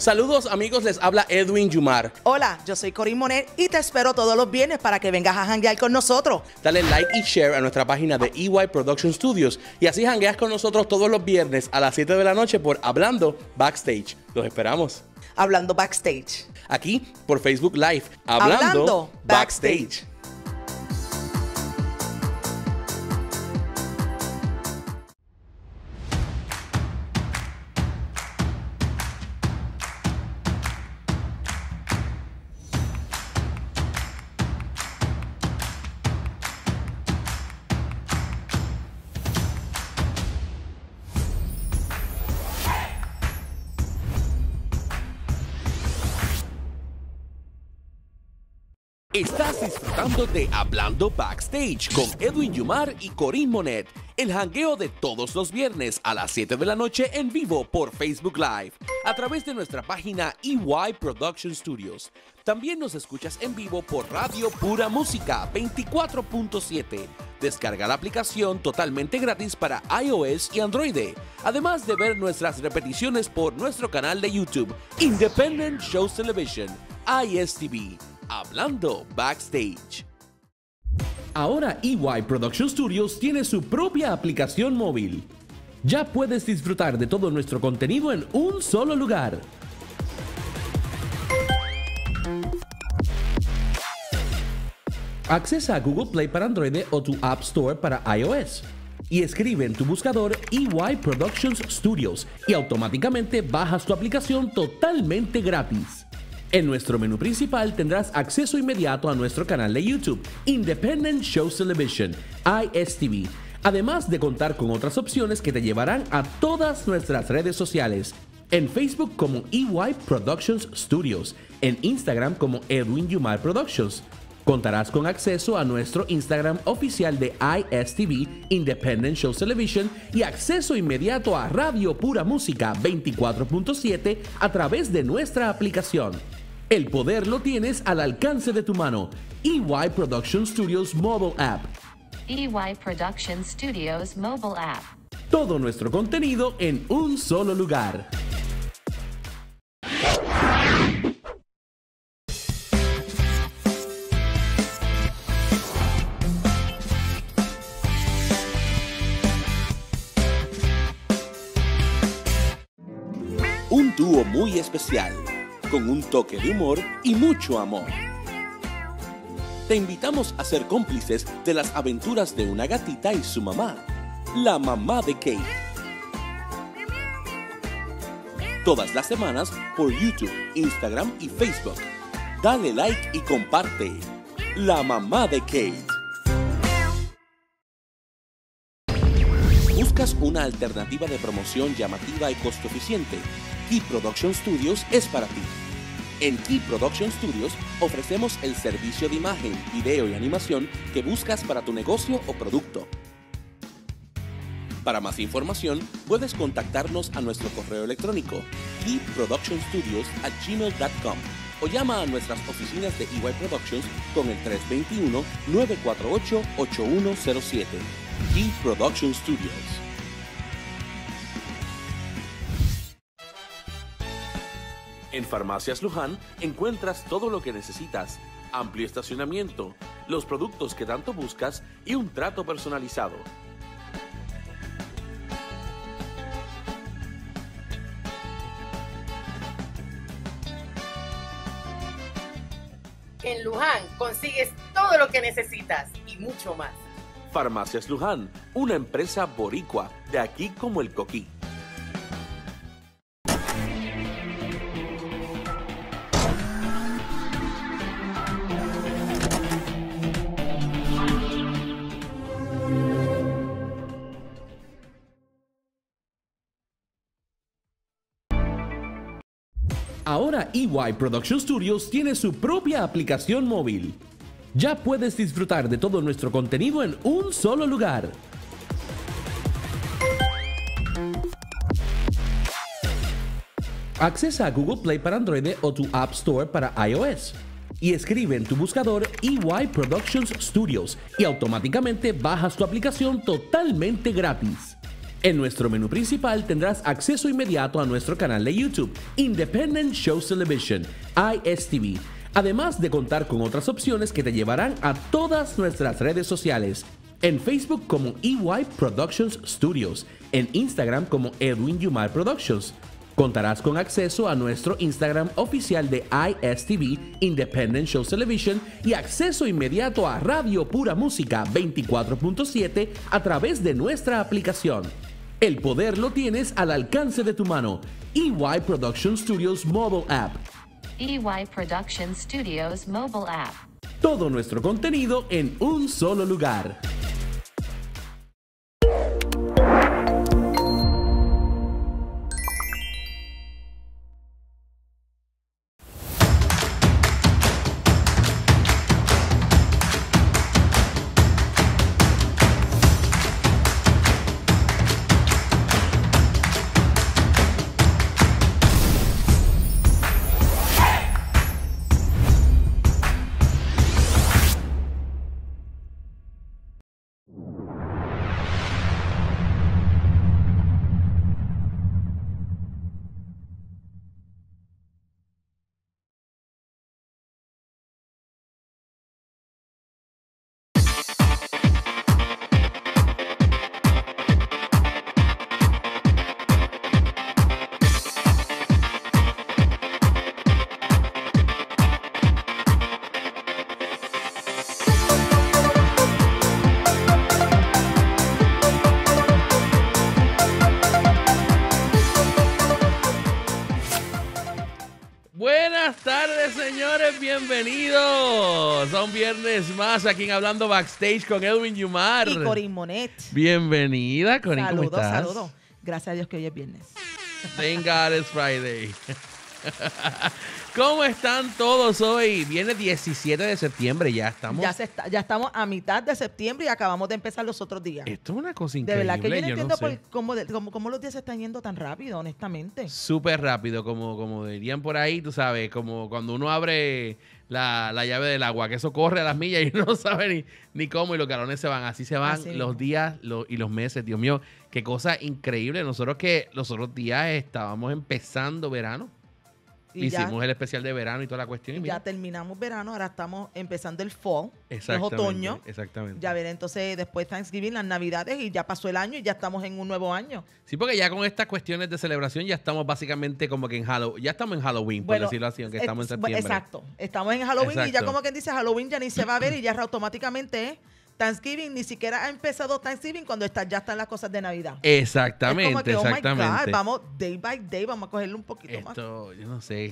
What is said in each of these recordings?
Saludos amigos, les habla Edwin Yumar. Hola, yo soy Corín Monet y te espero todos los viernes para que vengas a janguear con nosotros. Dale like y share a nuestra página de EY Production Studios y así jangueas con nosotros todos los viernes a las 7 de la noche por Hablando Backstage. Los esperamos. Hablando Backstage. Aquí por Facebook Live. Hablando, backstage. Hablando Backstage con Edwin Yumar y Corinne Monet, el jangueo de todos los viernes a las 7 de la noche en vivo por Facebook Live, a través de nuestra página EY Production Studios. También nos escuchas en vivo por Radio Pura Música 24.7. Descarga la aplicación totalmente gratis para iOS y Android, además de ver nuestras repeticiones por nuestro canal de YouTube, Independent Shows Television, ISTV. Hablando Backstage. Ahora EY Production Studios tiene su propia aplicación móvil. Ya puedes disfrutar de todo nuestro contenido en un solo lugar. Accesa a Google Play para Android o tu App Store para iOS y escribe en tu buscador EY Productions Studios y automáticamente bajas tu aplicación totalmente gratis. En nuestro menú principal tendrás acceso inmediato a nuestro canal de YouTube, Independent Shows Television, ISTV, además de contar con otras opciones que te llevarán a todas nuestras redes sociales. En Facebook como EY Productions Studios, en Instagram como Edwin Yumar Productions. Contarás con acceso a nuestro Instagram oficial de ISTV, Independent Shows Television, y acceso inmediato a Radio Pura Música 24.7 a través de nuestra aplicación. El poder lo tienes al alcance de tu mano. EY Production Studios Mobile App. EY Production Studios mobile app. Todo nuestro contenido en un solo lugar. Un dúo muy especial, con un toque de humor y mucho amor. Te invitamos a ser cómplices de las aventuras de una gatita y su mamá, la mamá de Kate. Todas las semanas por YouTube, Instagram y Facebook. Dale like y comparte. La mamá de Kate. ¿Buscas una alternativa de promoción llamativa y costo eficiente? Key Production Studios es para ti. En Key Production Studios ofrecemos el servicio de imagen, video y animación que buscas para tu negocio o producto. Para más información, puedes contactarnos a nuestro correo electrónico keyproductionstudios@gmail.com o llama a nuestras oficinas de EY Productions con el 321-948-8107. Key Production Studios. En Farmacias Luján encuentras todo lo que necesitas. Amplio estacionamiento, los productos que tanto buscas y un trato personalizado. En Luján consigues todo lo que necesitas y mucho más. Farmacias Luján, una empresa boricua, de aquí como el coquí. Ahora EY Production Studios tiene su propia aplicación móvil. Ya puedes disfrutar de todo nuestro contenido en un solo lugar. Accesa a Google Play para Android o tu App Store para iOS y escribe en tu buscador EY Productions Studios y automáticamente bajas tu aplicación totalmente gratis. En nuestro menú principal tendrás acceso inmediato a nuestro canal de YouTube, Independent Shows Television, ISTV, además de contar con otras opciones que te llevarán a todas nuestras redes sociales. En Facebook como EY Productions Studios, en Instagram como Edwin Yumar Productions. Contarás con acceso a nuestro Instagram oficial de ISTV, Independent Shows Television, y acceso inmediato a Radio Pura Música 24.7 a través de nuestra aplicación. El poder lo tienes al alcance de tu mano. EY Production Studios Mobile App. EY Production Studios mobile app. Todo nuestro contenido en un solo lugar. Buenas tardes, señores, bienvenidos a un viernes más aquí en Hablando Backstage con Edwin Yumar. Y Corín Monet. Bienvenida, Corín, ¿cómo Saludos, estás? saludos. Gracias a Dios que hoy es viernes. Thank God it's Friday. ¿Cómo están todos hoy? Viene 17 de septiembre, ya estamos. Ya, se está, ya estamos a mitad de septiembre y acabamos de empezar los otros días. Esto es una cosa De increíble. verdad que yo no yo entiendo por cómo, de- cómo- cómo los días se están yendo tan rápido, honestamente. Súper rápido, como, como dirían por ahí, tú sabes, como cuando uno abre la, la llave del agua, que eso corre a las millas y uno no sabe ni, ni cómo y los galones se van. Así se van Así los días y los meses. Dios mío, qué cosa increíble. Nosotros que los otros días estábamos empezando verano. Y ya, Hicimos el especial de verano y toda la cuestión. Y ya terminamos verano, ahora estamos empezando el fall, es otoño. Exactamente. Ya veré entonces después Thanksgiving, las navidades y ya pasó el año y ya estamos en un nuevo año. Sí, porque ya con estas cuestiones de celebración ya estamos básicamente como que en Halloween. Ya estamos en Halloween, por decirlo así, aunque es- estamos en bueno, septiembre. Exacto. Estamos en Halloween y ya como quien dice Halloween ya ni se va a ver y ya automáticamente es Thanksgiving. Ni siquiera ha empezado Thanksgiving cuando está, ya están las cosas de Navidad. Exactamente, es como que, oh my exactamente. God, vamos day by day, vamos a cogerle un poquito más. Esto, yo no sé,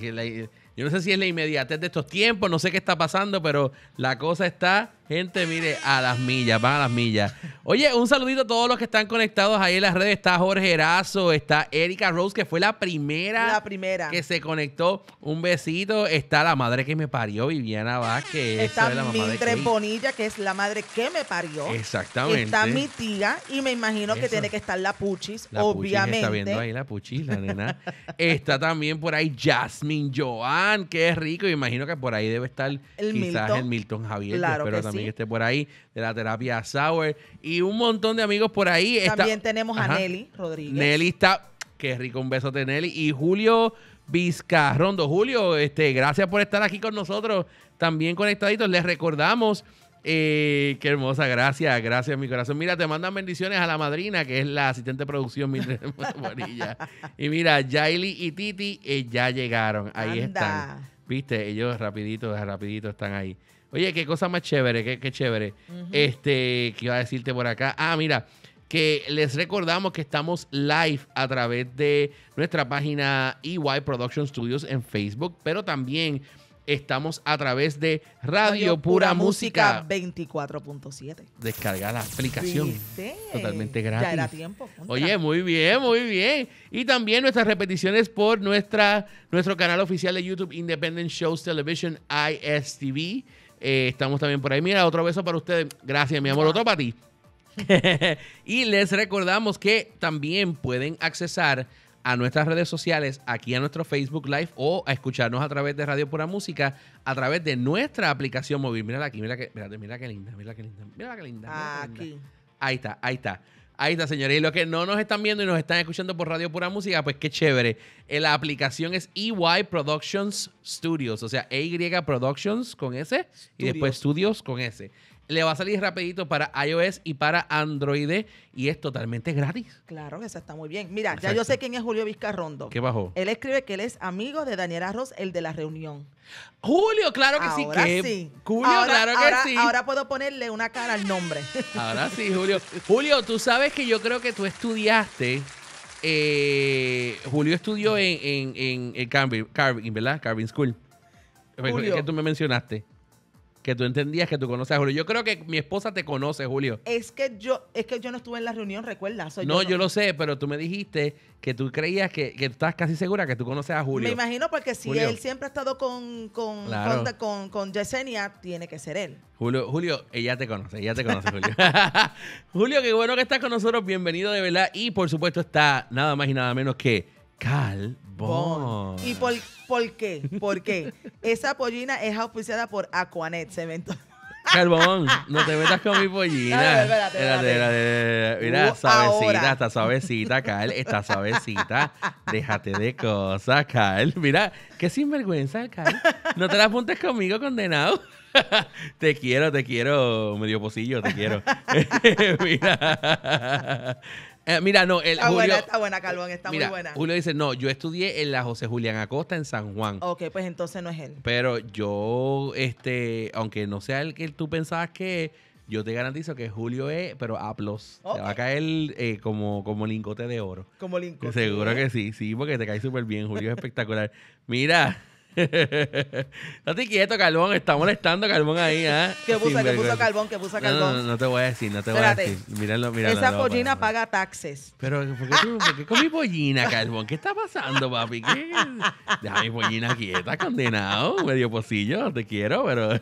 yo no sé si es la inmediatez de estos tiempos, no sé qué está pasando, pero la cosa está, gente, mire, a las millas, van a las millas. Oye, un saludito a todos los que están conectados ahí en las redes. Está Jorge Erazo, está Erika Rose, que fue la primera, La primera. que se conectó. Un besito. Está la madre que me parió, Viviana Vázquez. Está es la mamá de Kate. Bonilla, que es la madre que me parió. Exactamente. Está mi tía y me imagino que tiene que estar la Puchis, La Puchis obviamente. está viendo ahí la Puchis, la nena. está también por ahí Jasmine Joan, que es rico. Y imagino que por ahí debe estar El quizás Milton. el Milton Javier. Claro que también que esté por ahí, de la terapia Sauer. Y un montón de amigos por ahí. Está- También tenemos a Ajá. Nelly Rodríguez. Nelly está. Qué rico, un besote, Nelly. Y Julio Vizcarrondo. Julio, este, gracias por estar aquí con nosotros, también conectaditos. Les recordamos. eh, qué hermosa, gracias, gracias, mi corazón. Mira, te mandan bendiciones a la madrina, que es la asistente de producción. Y mira, Yaili y Titi eh, ya llegaron. Ahí Anda. están. Viste, ellos rapidito, rapidito están ahí. Oye, qué cosa más chévere, qué, qué chévere. Este, que iba a decirte por acá. Ah, mira, que les recordamos que estamos live a través de nuestra página EY Production Studios en Facebook, pero también estamos a través de Radio, Pura, Música. 24.7. Descarga la aplicación. ¿Viste? Totalmente gratis. Ya era tiempo. contra. Oye, muy bien, muy bien. Y también nuestras repeticiones por nuestra, nuestro canal oficial de YouTube, Independent Shows Television, ISTV. Eh, estamos también por ahí. Mira, otro beso para ustedes. Gracias, mi amor. Otro para ti. y les recordamos que también pueden accesar a nuestras redes sociales, aquí a nuestro Facebook Live o a escucharnos a través de Radio Pura Música, a través de nuestra aplicación móvil. Mírala aquí, mira que, mira, mira qué linda, mira qué linda, mira qué linda. linda. Aquí. Ahí está, ahí está. Ahí está, señores. Y los que no nos están viendo y nos están escuchando por Radio Pura Música, pues qué chévere. Eh, La aplicación es EY Productions Studios, o sea, EY Productions con S y después Studios con S. Le va a salir rapidito para iOS y para Android y es totalmente gratis. Claro que eso está muy bien. Mira, ya yo sé quién es Julio Vizcarrondo. ¿Qué bajó? Él escribe que él es amigo de Daniel Arroz, el de la reunión. Julio, claro que sí. ahora que- sí. Julio, ahora, claro que ahora- sí. Ahora puedo ponerle una cara al nombre. Ahora sí, Julio. Julio, tú sabes que yo creo que tú estudiaste. eh, Julio estudió en, en, Carving, Carving, ¿verdad? Carving School. Julio. Que tú me mencionaste. Que tú entendías que tú conoces a Julio. Yo creo que mi esposa te conoce, Julio. es que yo, es que yo no estuve en la reunión, recuerda. Soy No, yo lo sé, pero tú me dijiste que tú creías que, que tú estás casi segura que tú conoces a Julio. Me imagino porque si Julio. él siempre ha estado con, con, Claro. con, con, con Yesenia, tiene que ser él. Julio, Julio, ella te conoce, ella te conoce, Julio. Julio, qué bueno que estás con nosotros, bienvenido de verdad. Y por supuesto está nada más y nada menos que Cal Bon. ¿Y por, por qué? ¿Por qué? Esa pollina es auspiciada por Aquanet Cemento. Carbón, no te metas con mi pollina. Espérate, espérate, espérate. espérate. Mira, Uh, suavecita, ahora. está suavecita, Cal, está suavecita. Déjate de cosas, Cal. Mira, qué sinvergüenza, Cal. No te la apuntes conmigo, condenado. te quiero, te quiero, medio pocillo, te quiero. mira. Eh, mira, no, el Está Julio, buena, está buena, Calvón, está mira, muy buena. Julio dice, no, yo estudié en la José Julián Acosta en San Juan. Ok, pues entonces no es él. Pero yo, este, aunque no sea el que tú pensabas que es, yo te garantizo que Julio es, pero A plus. Te va a caer eh, como, como lingote de oro. Como Lincoln. Seguro que sí, sí, porque te cae súper bien. Julio es espectacular. Mira. no te quieto, Carbón. Está molestando Carbón ahí, ¿ah? ¿Qué puso, que puso. Calvón? ¿Qué puso No, no, no, Calvón? no te voy a decir, no te Espérate. voy a decir. Míralo, míralo. Esa no, pollina paga taxes. Pero, ¿por qué, tú, por qué con mi pollina, Carbón? ¿Qué está pasando, papi? ¿Qué? Deja mi pollina quieta, condenado. Medio pocillo, te quiero, pero...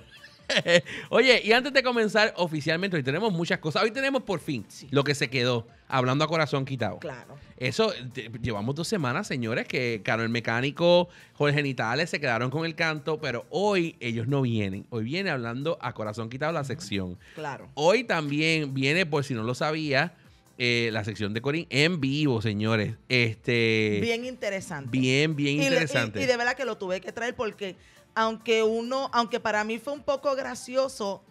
Oye, y antes de comenzar oficialmente, hoy tenemos muchas cosas. Hoy tenemos por fin lo que se quedó, hablando a corazón quitado. Claro. Eso, te- llevamos dos semanas, señores, que Caro el Mecánico, Jorge Nitales se quedaron con el canto, pero hoy ellos no vienen. Hoy viene hablando a corazón quitado la sección. Claro. Hoy también viene, por si no lo sabía, eh, la sección de Corín en vivo, señores. Este, Bien interesante. bien, bien Y le- y- interesante. Y, de verdad que lo tuve que traer porque aunque uno, aunque para mí fue un poco gracioso,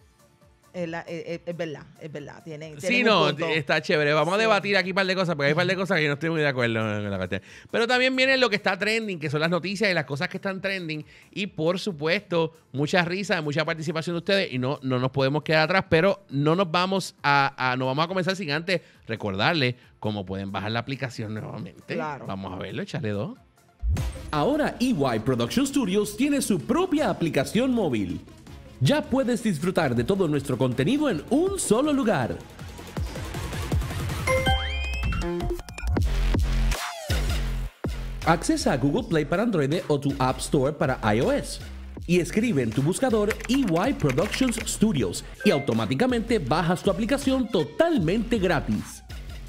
es, la- es- es- es verdad, es verdad. Tienen, Sí, tienen no, está chévere. Vamos a debatir aquí un par de cosas, porque hay un par de cosas que yo no estoy muy de acuerdo con la cuestión. Pero también viene lo que está trending, que son las noticias y las cosas que están trending. Y por supuesto, mucha risa, mucha participación de ustedes. Y no, no nos podemos quedar atrás, pero no nos vamos a, a- no vamos a comenzar sin antes recordarles cómo pueden bajar la aplicación nuevamente. Claro. Vamos a verlo, échale dos. Ahora EY Production Studios tiene su propia aplicación móvil. Ya puedes disfrutar de todo nuestro contenido en un solo lugar. Accesa a Google Play para Android o tu App Store para iOS. Y escribe en tu buscador EY Productions Studios y automáticamente bajas tu aplicación totalmente gratis.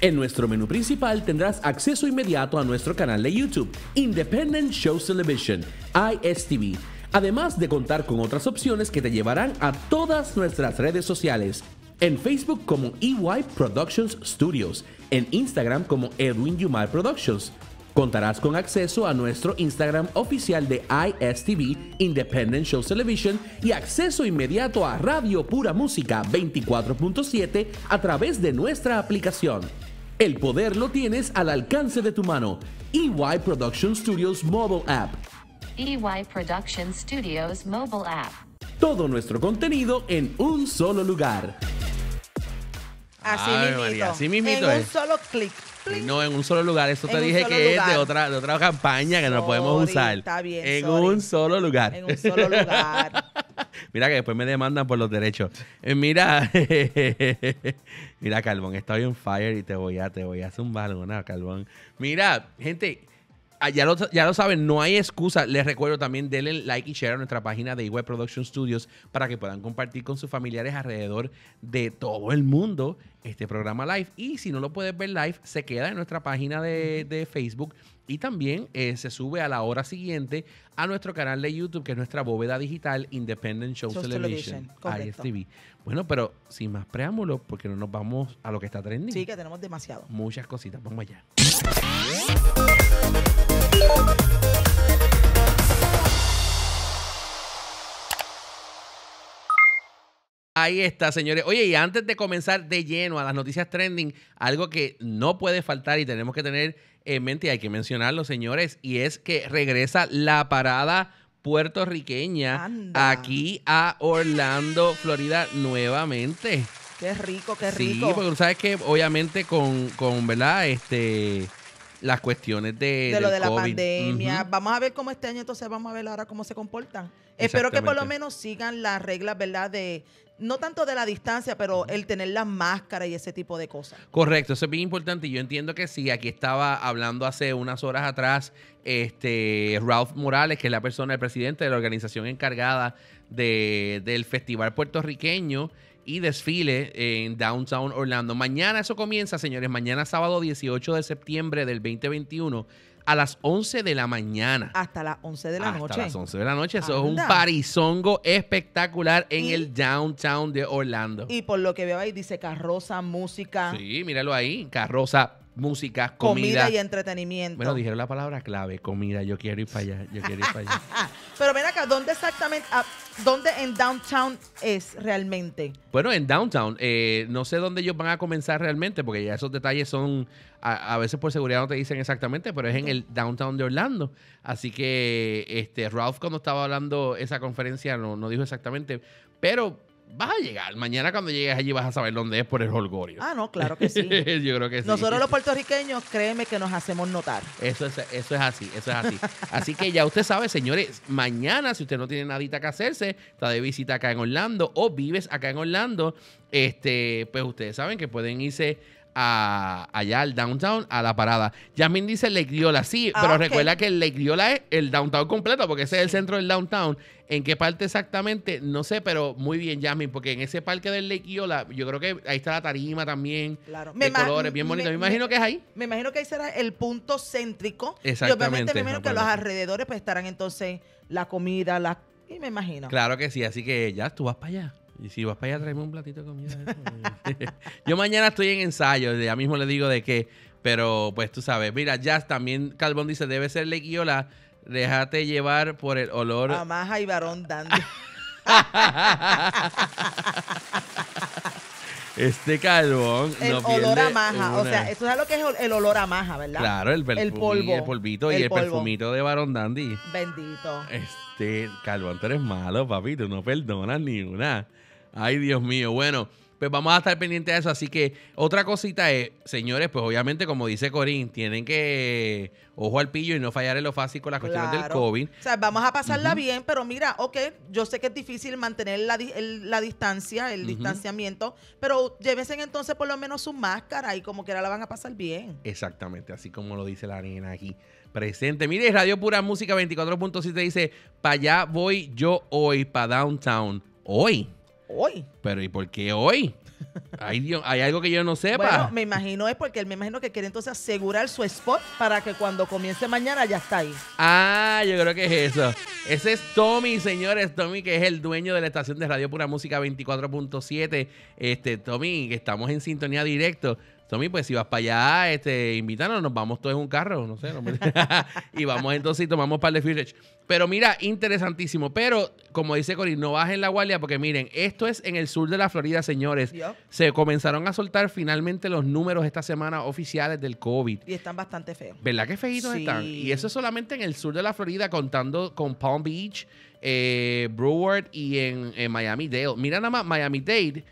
En nuestro menú principal tendrás acceso inmediato a nuestro canal de YouTube, Independent Shows Television, ISTV, además de contar con otras opciones que te llevarán a todas nuestras redes sociales. En Facebook como EY Productions Studios, en Instagram como Edwin Yumar Productions. Contarás con acceso a nuestro Instagram oficial de ISTV, Independent Shows Television, y acceso inmediato a Radio Pura Música 24.7 a través de nuestra aplicación. El poder lo tienes al alcance de tu mano. EY Production Studios Mobile App. EY Production Studios mobile app. Todo nuestro contenido en un solo lugar. Así Ay, mismito. María, así mismito En un solo clic. Plin. No, en un solo lugar. Eso te En dije que es de otra, de otra campaña que no podemos Sorry, usar. está bien, En sorry. un solo lugar. En un solo lugar. Mira que después me demandan por los derechos. Eh, mira, mira, Carbón, está bien fire y te voy a, te voy a zumbar una, Carbón. Mira, gente, ah, ya lo, ya lo saben, no hay excusa. Les recuerdo también, denle like y share a nuestra página de Web Production Studios para que puedan compartir con sus familiares alrededor de todo el mundo este programa live. Y si no lo puedes ver live, se queda en nuestra página de, de Facebook Y también eh, se sube a la hora siguiente a nuestro canal de YouTube, que es nuestra bóveda digital Independent Show Shows Television, Television. ISTV. Bueno, pero sin más preámbulos, porque no nos vamos a lo que está trending. Sí, que tenemos demasiado. Muchas cositas, vamos allá. Ahí está, señores. Oye, y antes de comenzar de lleno a las noticias trending, algo que no puede faltar y tenemos que tener en mente, y hay que mencionarlo, señores, y es que regresa la parada puertorriqueña Anda. aquí a Orlando, Florida, nuevamente. Qué rico, qué Sí, rico. porque tú sabes que obviamente con, con ¿verdad? Este, las cuestiones de, de lo del de la COVID. pandemia. Vamos a ver cómo este año, entonces vamos a ver ahora cómo se comportan. Espero que por lo menos sigan las reglas, ¿verdad? De no tanto de la distancia, pero el tener las máscaras y ese tipo de cosas. Correcto, eso es bien importante y yo entiendo que sí. Aquí estaba hablando hace unas horas atrás este Ralph Morales, que es la persona, el presidente de la organización encargada de- del festival puertorriqueño y desfile en Downtown Orlando. Mañana eso comienza, señores, mañana sábado 18 de septiembre del 2021 a las 11 de la mañana. Hasta las 11 de la Hasta noche. las 11 de la noche. Eso es un parizongo espectacular en Y- el downtown de Orlando. Y por lo que veo ahí dice carroza, música, Sí, míralo ahí. Carroza, música, comida, comida. y entretenimiento. Bueno, dijeron la palabra clave, comida. Yo quiero ir para allá. Yo quiero ir para allá. Pero ven acá, ¿dónde exactamente, ah, dónde en downtown es realmente? bueno, en downtown, eh, no sé dónde ellos van a comenzar realmente, porque ya esos detalles son, a, a veces por seguridad no te dicen exactamente, pero es en el downtown de Orlando. Así que este Ralph cuando estaba hablando esa conferencia no, no dijo exactamente, pero vas a llegar. Mañana cuando llegues allí vas a saber dónde es por el holgorio. Ah, no, claro que sí. Yo creo que sí. Nosotros los puertorriqueños, créeme que nos hacemos notar. Eso es, eso es así, eso es así. Así que ya usted sabe, señores, mañana, si usted no tiene nadita que hacerse, está de visita acá en Orlando o vives acá en Orlando, este, pues ustedes saben que pueden irse a, allá al downtown, a la parada. Yasmin dice Lake Diola, sí, Ah, pero recuerda que el Lake Diola es el downtown completo, porque ese es el centro del downtown. ¿En qué parte exactamente? No sé, pero muy bien, Yasmin, porque en ese parque del Lake Diola, yo creo que ahí está la tarima también, Claro. de colores, bien bonito. Me, me- imagino que es ahí. Me imagino que ahí será el punto céntrico. Y Exactamente, obviamente me imagino que los alrededores pues estarán entonces la comida, la... Y me imagino. Claro que sí, así que ya tú vas para allá. Y si vas para allá, tráeme un platito de comida. eso. Yo mañana estoy en ensayo, ya mismo le digo de qué, pero pues tú sabes. Mira, Jazz también, Calvón dice, debe ser Lequiola, déjate llevar por el olor. Amaja y varón dandy. este Calvón. El no olor a maja. O sea, esto es lo que es el olor a maja, ¿verdad? Claro, el, el polvo. el polvito y El perfumito de Barón Dandy. Bendito. Este, Calvón, tú eres malo, papi, tú no perdonas ni una. Ay, Dios mío. Bueno, pues vamos a estar pendientes de eso. Así que otra cosita es, señores, pues obviamente, como dice Corín, tienen que ojo al pillo y no fallar en lo fácil con las cuestiones del. COVID. O sea, vamos a pasarla bien, pero mira, ok, yo sé que es difícil mantener la, el- la distancia, el distanciamiento, pero llévense entonces por lo menos su máscara y como quiera la van a pasar bien. Exactamente, así como lo dice la nena aquí presente. Mire, Radio Pura Música 24.7 dice, para allá voy yo hoy, para Downtown. Hoy. Hoy. Pero ¿y por qué hoy? Ay, Dios, hay algo que yo no sepa. Bueno, me imagino es porque él me imagino que quiere entonces asegurar su spot para que cuando comience mañana ya está ahí. Ah, yo creo que es eso. Ese es Tommy, señores. Tommy, que es el dueño de la estación de Radio Pura Música 24.7. Este, Tommy, que estamos en sintonía directo. Tommy, pues si vas para allá, este, invítanos, nos vamos todos en un carro, no sé. no me- y vamos entonces y tomamos un par de fish. Pero mira, interesantísimo. Pero, como dice Corín, no bajen la guardia porque miren, esto es en el sur de la Florida, señores. Yup. Se comenzaron a soltar finalmente los números esta semana oficiales del COVID. Y están bastante feos. ¿Verdad que feitos Sí. están? Y eso es solamente en el sur de la Florida, contando con Palm Beach, eh, Broward y en, en Miami-Dade. Mira nada más, Miami-Dade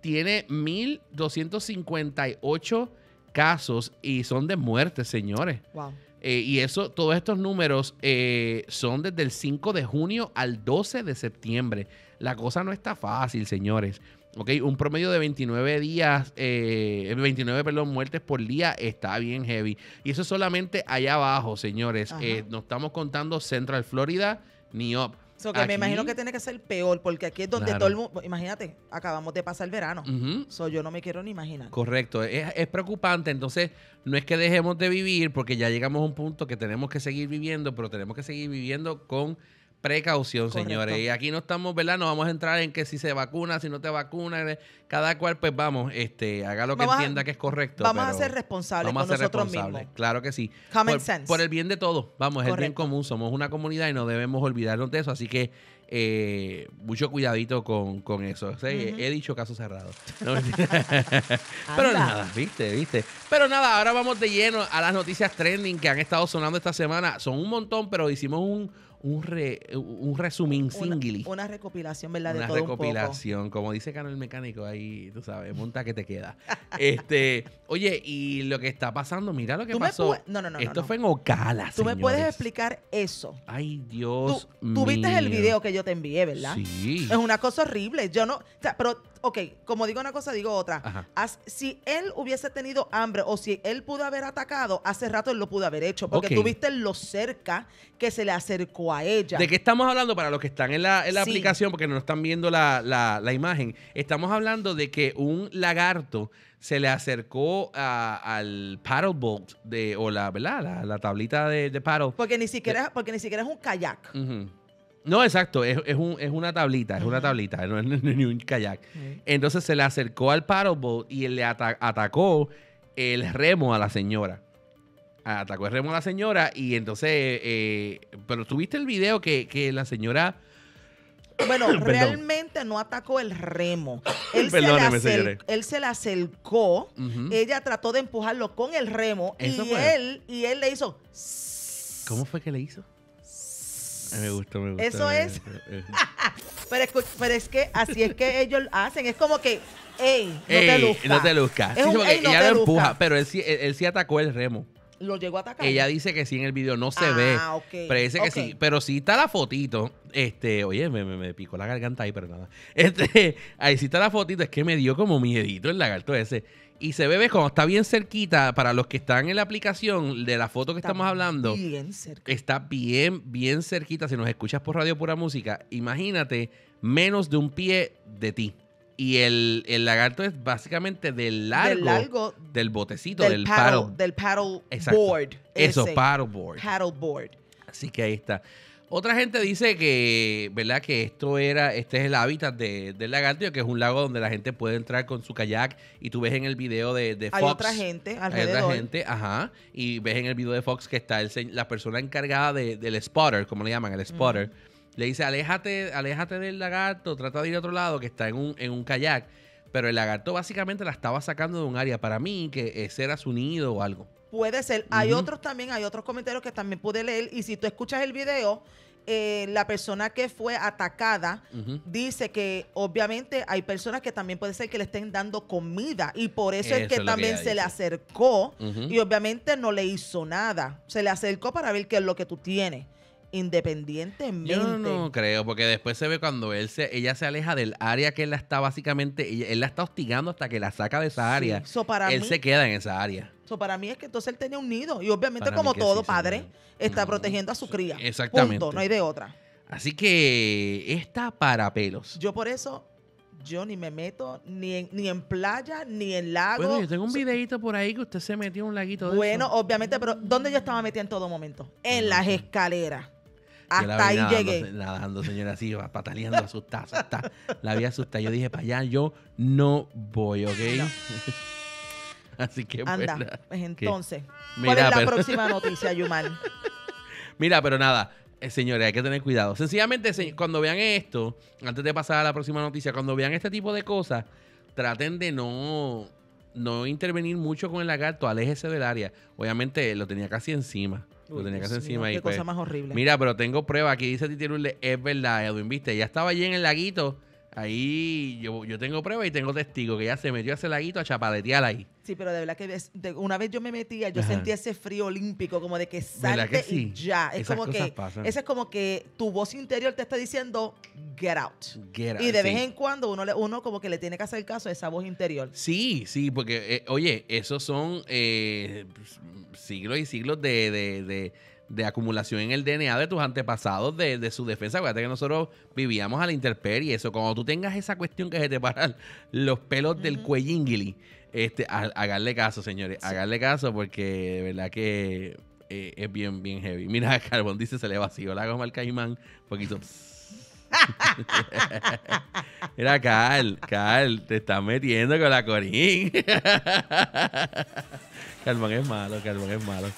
tiene 1.258 casos y son de muerte, señores. Wow. Eh, y eso, todos estos números eh, son desde el 5 de junio al 12 de septiembre. La cosa no está fácil, señores. Ok, un promedio de 29 días, eh, 29, perdón, muertes por día está bien heavy. Y eso solamente allá abajo, señores. Eh, no estamos contando Central Florida ni up. So que me imagino que tiene que ser peor, porque aquí es donde Claro. todo el mundo. Imagínate, acabamos de pasar el verano. Ujú. So yo no me quiero ni imaginar. Correcto, es, es preocupante, entonces no es que dejemos de vivir porque ya llegamos a un punto que tenemos que seguir viviendo, pero tenemos que seguir viviendo con precaución, Correcto. señores. Y aquí no estamos, ¿verdad? No vamos a entrar en que si se vacuna, si no te vacuna, eh, cada cual pues vamos, este, haga lo que Vamos a- entienda que es correcto. Vamos a ser responsables vamos con a ser nosotros responsables, mismos. Claro que sí. Common por, sense. por el bien de todos, vamos, es el bien común, somos una comunidad y no debemos olvidarnos de eso, así que eh, mucho cuidadito con, con eso. O sea, Ujú. He dicho caso cerrado. No. Pero nada, viste, viste. Pero nada, ahora vamos de lleno a las noticias trending que han estado sonando esta semana. Son un montón, pero hicimos un, un, re- un resumín Una, singly. una recopilación, ¿verdad? De Una todo un poco. recopilación, como dice Cano el mecánico ahí, tú sabes, monta que te queda. este, oye, y lo que está pasando, mira lo que Tú pasó. no, no, no, Esto no. fue en Ocala, ¿Tú me puedes explicar eso? Ay, Tú, Dios tú viste el video que yo te envié, ¿verdad? Sí. Es una cosa horrible. Yo no. O sea, pero, ok, como digo una cosa, digo otra. Haz- si él hubiese tenido hambre o si él pudo haber atacado, hace rato él lo pudo haber hecho. Porque Ok. tú viste lo cerca que se le acercó a ella. ¿De qué estamos hablando para los que están en la, en la Sí. aplicación? Porque no están viendo la, la- la imagen. Estamos hablando de que un lagarto se le acercó a- al paddleboat de, o la, ¿verdad? La, la tablita de, de paddle. Porque ni siquiera, porque ni siquiera es un kayak. Ujú. No, exacto, es, es un- es una tablita, es una tablita, no es ni un kayak. Entonces se le acercó al paddleboat y le ata- atacó el remo a la señora. Atacó el remo a la señora y entonces, eh, pero tuviste el video que, que la señora... Bueno, realmente no atacó el remo. Él, se, le él se le acercó. Ella trató de empujarlo con el remo Eso y fue. él y él le hizo. ¿Cómo fue que le hizo? Me gustó, me gustó. Eso es. Eh. Pero, es que así es que ellos hacen. Es como que, ey, no te Ey, luzcas. no te luzcas. Es Sí, un, porque "Ey, no ella te lo luzcas". empuja, pero él sí, él, él sí atacó el remo. Lo llegó a atacar. Ella dice que sí en el video, no se Ah, ve. ok, Pero dice que sí. Pero sí está la fotito. Este, oye, me, me, me picó la garganta ahí, pero nada. Este, ahí sí está la fotito. Es que me dio como miedito el lagarto ese. Y se ve, ves, como está bien cerquita, para los que están en la aplicación de la foto que Está estamos hablando, Bien cerca. está bien, bien cerquita. Si nos escuchas por Radio Pura Música, imagínate menos de un pie de ti. Y el, el lagarto es básicamente del largo Del largo del botecito, del, del, paddle, paddle. del paddle Exacto. board. Eso, ese. paddleboard. Paddleboard. Así que ahí está. Otra gente dice que, ¿verdad? Que esto era, este es el hábitat de- del lagarto, que es un lago donde la gente puede entrar con su kayak y tú ves en el video de, de Fox. Hay otra gente Hay alrededor. otra gente, ajá. Y ves en el video de Fox que está el, la persona encargada de- del spotter, como le llaman, el spotter. Le dice, aléjate, aléjate del lagarto, trata de ir a otro lado, que está en un, en un kayak. Pero el lagarto básicamente la estaba sacando de un área. Para mí, que ese era su nido o algo. Puede ser. Hay otros también, hay otros comentarios que también pude leer. Y si tú escuchas el video, eh, la persona que fue atacada dice que obviamente hay personas que también puede ser que le estén dando comida. Y por eso, Eso es que es lo que también se le acercó. Y obviamente no le hizo nada. Se le acercó para ver qué es lo que tú tienes. Independientemente. Yo no creo, porque después se ve cuando él se, ella se aleja del área que él la está básicamente, ella- él la está hostigando hasta que la saca de esa área. Sí. So, para él mí- se queda en esa área. So, para mí es que entonces él tenía un nido. Y obviamente, como todo sí, padre, está Mm, protegiendo a su cría. exactamente. Punto, no hay de otra. Así que está para pelos. Yo por eso, yo ni me meto ni en, ni en playa, ni en lago. bueno, yo tengo un videito por ahí que usted se metió en un laguito de Bueno, eso. obviamente, pero ¿dónde yo estaba metida en todo momento? En las escaleras. Hasta vi ahí nadando, llegué. Nadando, señora, así, pataleando, asustada, asustada. La vi asustada. Yo dije, para allá yo no voy, ¿ok? Así que, Anda, pues ¿qué? entonces. Mira, ¿Cuál es la pero- próxima noticia, Yumal? Mira, pero nada, eh, señores, hay que tener cuidado. Sencillamente, se- cuando vean esto, antes de pasar a la próxima noticia, cuando vean este tipo de cosas, traten de no, no intervenir mucho con el lagarto, aléjese del área. Obviamente lo tenía casi encima. Lo tenía casi encima. y Qué pues, cosa más horrible. Mira, pero tengo prueba. Aquí dice Titi es verdad, Edwin, viste, ella estaba allí en el laguito. Ahí yo, yo tengo prueba y tengo testigo que ella se metió a ese laguito a chapadetear ahí. Sí, pero de verdad que de- una vez yo me metía, yo Ajá. sentía ese frío olímpico, como de que ¿Verdad que salte sí? y ya. Es Esas como que, pasan. ese es como que tu voz interior te está diciendo, get out. Get out, Y de vez en cuando uno, le, uno como que le tiene que hacer caso a esa voz interior. Sí, sí, porque, eh, oye, esos son eh, siglos y siglos de, de, de, de acumulación en el DNA de tus antepasados de, de su defensa. Acuérdate que nosotros vivíamos a la intemperie. Eso, cuando tú tengas esa cuestión que se te paran los pelos del cuellingili, este, caso, señores. Haganle caso porque de verdad que eh, es bien, bien heavy. Mira, Carbón dice se le vació la goma al caimán porque hizo... Mira, Carl, Carl, te estás metiendo con la corín. Carbón es malo, Carbón es malo.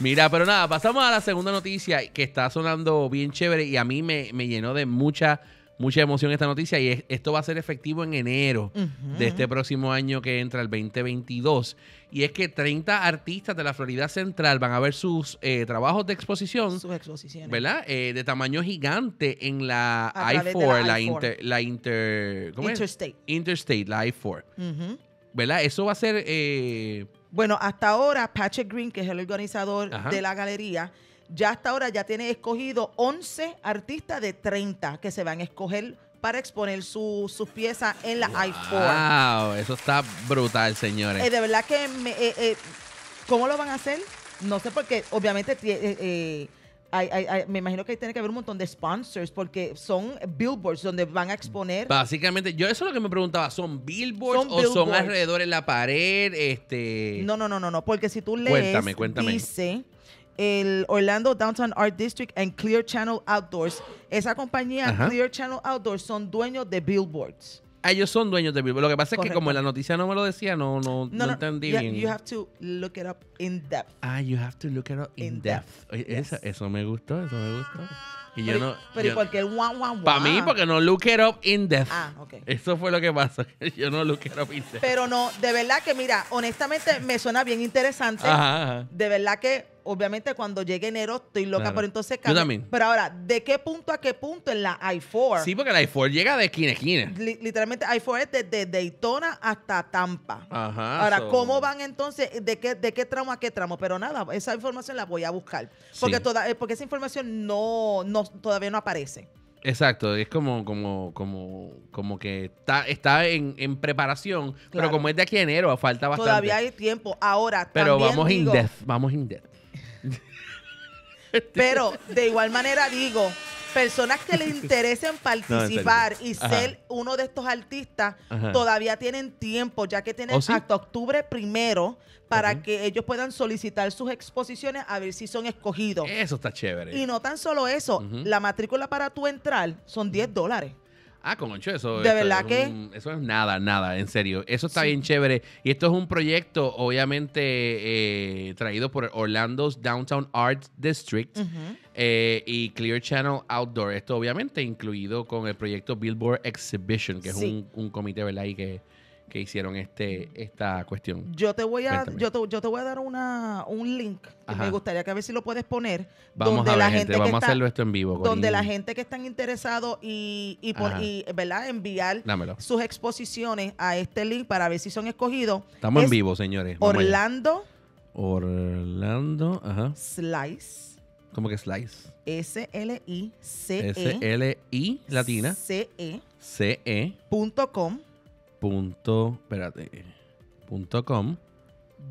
Mira, pero nada, pasamos a la segunda noticia que está sonando bien chévere y a mí me, me llenó de mucha, mucha emoción esta noticia y es- esto va a ser efectivo en enero de este próximo año que entra el 2022. Y es que 30 artistas de la Florida Central van a ver sus eh, trabajos de exposición, Sus exposiciones. ¿verdad? Eh, de tamaño gigante en la A través de I-4, la la, I-4. inter, la inter, ¿cómo es? Interstate. Interstate, la I-4. Ujú. ¿Verdad? Eso va a ser... eh, Bueno, hasta ahora, Patrick Green, que es el organizador Ajá. de la galería, ya hasta ahora ya tiene escogido 11 artistas de 30 que se van a escoger para exponer su- sus piezas en la I4. Wow, eso está brutal, señores. Eh, de verdad que, me- eh, eh, ¿cómo lo van a hacer? No sé, porque obviamente tie- hay- hay- hay- me imagino que tiene que haber un montón de sponsors, porque son billboards donde van a exponer. Básicamente, yo eso es lo que me preguntaba, ¿son billboards Son o son alrededor en la pared? Este, No, no, no, no, no, porque si tú lees, Cuéntame, cuéntame. dice el Orlando Downtown Art District and Clear Channel Outdoors. Esa compañía, Ajá. Clear Channel Outdoors, son dueños de billboards. Ah, ellos son dueños de billboards. Lo que pasa es que como en la noticia no me lo decía, no, no, no, entendí you, bien. you have to look it up in depth. Ah, you have to look it up in, In depth. depth, Oye, yes. eso, eso me gustó, eso me gustó. Y yo pero no... pero yo- y cualquier one, one, Para mí, porque no look it up in depth. Ah, ok. Eso fue lo que pasó. Yo no look it up in depth. Pero no, de verdad que mira, honestamente me suena bien interesante. Ajá, ajá. De verdad que, obviamente, cuando llegue enero estoy loca Claro. por entonces Yo también. Pero ahora, ¿de qué punto a qué punto en la I-4? Sí, porque la i4 llega de esquina a esquina. Li- literalmente I-4 es desde Daytona hasta Tampa. Ajá. Ahora, so- ¿cómo van entonces? ¿De qué, ¿De qué tramo a qué tramo? Pero nada, esa información la voy a buscar. Porque, Sí. toda, eh, porque esa información no, no todavía no aparece. Exacto, es como, como, como, como que está, está en, en preparación, pero como es de aquí a enero, falta bastante. Todavía hay tiempo. Ahora, pero también vamos in digo- depth, vamos in depth. Pero de igual manera digo, personas que les interesen participar y ser uno de estos artistas, Ajá. todavía tienen tiempo, ya que tienen ¿Oh, sí? hasta octubre primero para que ellos puedan solicitar sus exposiciones a ver si son escogidos. Eso está chévere. Y no tan solo eso, la matrícula para tú entrar son 10 dólares. Ah, concho, eso, ¿De eso verdad es que? un- eso es nada, nada, en serio. Eso está bien chévere. Y esto es un proyecto, obviamente, eh, traído por Orlando's Downtown Art District eh, y Clear Channel Outdoor. Esto, obviamente, incluido con el proyecto Billboard Exhibition, que es un comité, ¿verdad? Y que, que hicieron este, esta cuestión. Yo te voy a, yo te, yo te voy a dar una, un link que me gustaría que a ver si lo puedes poner. Vamos donde a ver, la gente, gente que vamos a hacerlo esto en vivo. donde la gente que están interesados y, y, por- y, ¿verdad? enviar Dámelo. sus exposiciones a este link para ver si son escogidos. Estamos en vivo, señores. Orlando Orlando, ajá. Slice. ¿Cómo que slice? S-L-I-C-E. S-L-I latina. C-E. C-E. punto com punto, espérate, punto com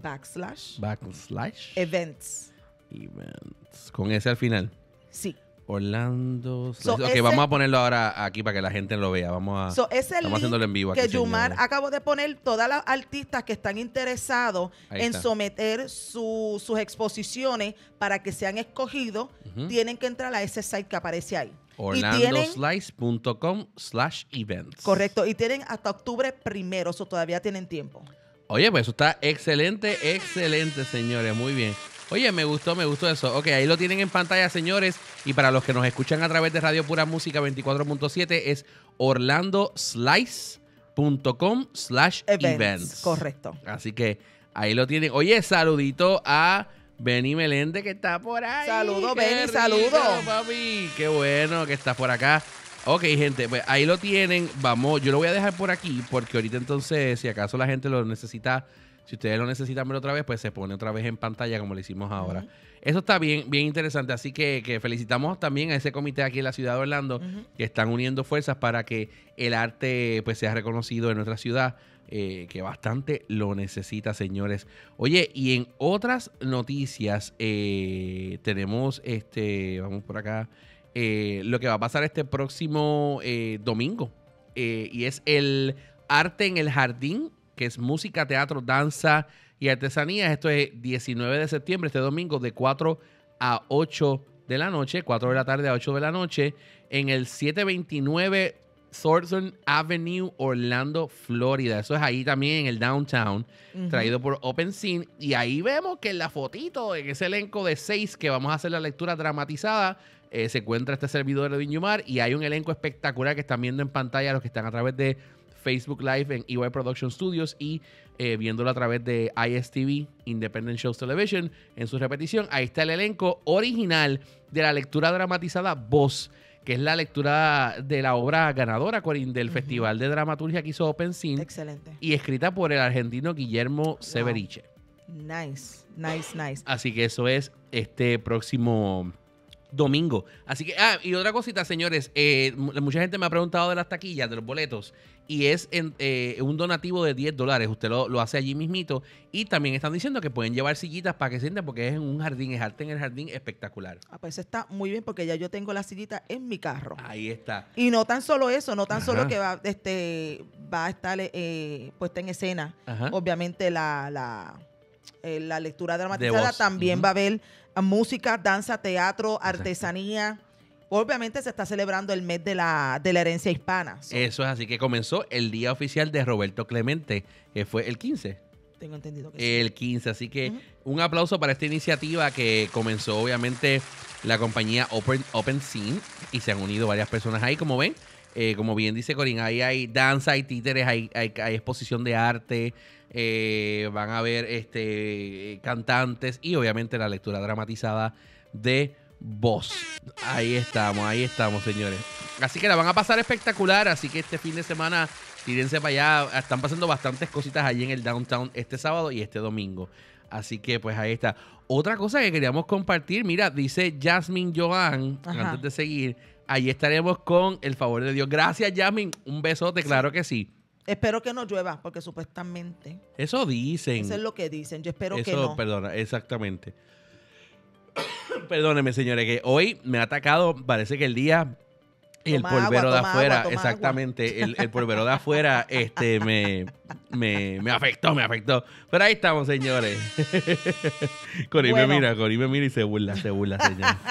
backslash backslash events. events con ese al final. Sí. Orlando. So, ok, ese- vamos a ponerlo ahora aquí para que la gente lo vea. Vamos a. So, ese estamos haciéndolo en vivo link aquí, que Yumar señores. acabó de poner todas las artistas que están interesados en someter su- sus exposiciones para que sean escogidos, tienen que entrar a ese site que aparece ahí. orlandoslice.com slash events. correcto, y tienen hasta octubre primero, eso todavía tienen tiempo. Oye, pues eso está excelente, excelente, señores. Muy bien. Oye, me gustó, me gustó eso. Ok, ahí lo tienen en pantalla, señores. Y para los que nos escuchan a través de Radio Pura Música 24.7 es orlandoslice.com slash events. correcto. Así que ahí lo tienen. Oye, saludito a Benny Meléndez que está por ahí. Saludo, Qué Benny, rico, saludo. papi. Qué bueno que está por acá. Ok, gente, pues ahí lo tienen. Vamos, yo lo voy a dejar por aquí porque ahorita entonces, si acaso la gente lo necesita Si ustedes lo necesitan ver otra vez, pues se pone otra vez en pantalla como lo hicimos ahora. Eso está bien, bien interesante. Así que, que felicitamos también a ese comité aquí en la ciudad de Orlando que están uniendo fuerzas para que el arte pues sea reconocido en nuestra ciudad. Eh, que bastante lo necesita, señores. Oye, y en otras noticias eh, tenemos este, vamos por acá, eh, lo que va a pasar este próximo domingo. y es el Arte en el Jardín, que es música, teatro, danza y artesanías. Esto es 19 de septiembre, este domingo, de 4 a 8 de la noche, 4 de la tarde a 8 de la noche, en el 729 Thornton Avenue, Orlando, Florida. Eso es ahí también en el downtown, traído por Open Scene. Y ahí vemos que en la fotito, en ese elenco de seis que vamos a hacer la lectura dramatizada, eh, se encuentra este servidor de Viñumar y hay un elenco espectacular que están viendo en pantalla los que están a través de Facebook Live en EY Production Studios y eh, viéndolo a través de ISTV, Independent Shows Television, en su repetición. Ahí está el elenco original de la lectura dramatizada Voz, que es la lectura de la obra ganadora Corín, del Festival de Dramaturgia que hizo Open Scene Excelente. y escrita por el argentino Guillermo Severiche. Nice, nice, nice. Así que eso es este próximo domingo. Así que, ah, y otra cosita, señores, eh, mu- mucha gente me ha preguntado de las taquillas, de los boletos, y es en, eh, un donativo de 10 dólares. Usted lo, lo hace allí mismito. Y también están diciendo que pueden llevar sillitas para que sienten, porque es en un jardín, es arte en el jardín espectacular. Ah, pues está muy bien porque ya yo tengo la sillita en mi carro. Ahí está. Y no tan solo eso, no tan Ajá. solo que va, este, va a estar eh, puesta en escena, Ajá. obviamente la, la, la lectura dramatizada, también Ujú. va a haber música, danza, teatro, artesanía. Obviamente se está celebrando el mes de la, de la herencia hispana. So, Eso es así que comenzó el día oficial de Roberto Clemente, que fue el 15. tengo entendido que sí. el 15. Así que un aplauso para esta iniciativa que comenzó obviamente la compañía Open, Open Scene y se han unido varias personas ahí, como ven. eh, como bien dice Corín, ahí hay danza, hay títeres, hay, hay, hay exposición de arte, eh, van a ver este, cantantes y obviamente la lectura dramatizada de voz. Ahí estamos, ahí estamos, señores. Así que la van a pasar espectacular, así que este fin de semana tírense para allá. Están pasando bastantes cositas allí en el downtown este sábado y este domingo. Así que pues ahí está. Otra cosa que queríamos compartir, mira, dice Jasmine Joan, Ajá. antes de seguir, allí estaremos con el favor de Dios. Gracias, Jasmine. Un besote, claro que sí. Espero que no llueva, porque supuestamente Eso dicen. eso es lo que dicen. Yo espero que Eso, no. perdona, exactamente. Perdóneme, señores, que hoy me ha atacado, parece que el día y el polvero de afuera, exactamente, el, el polvero de afuera, este, me, me, me afectó, me afectó. Pero ahí estamos, señores. Cori Bueno. me mira, Cori me mira y se burla, se burla, señor.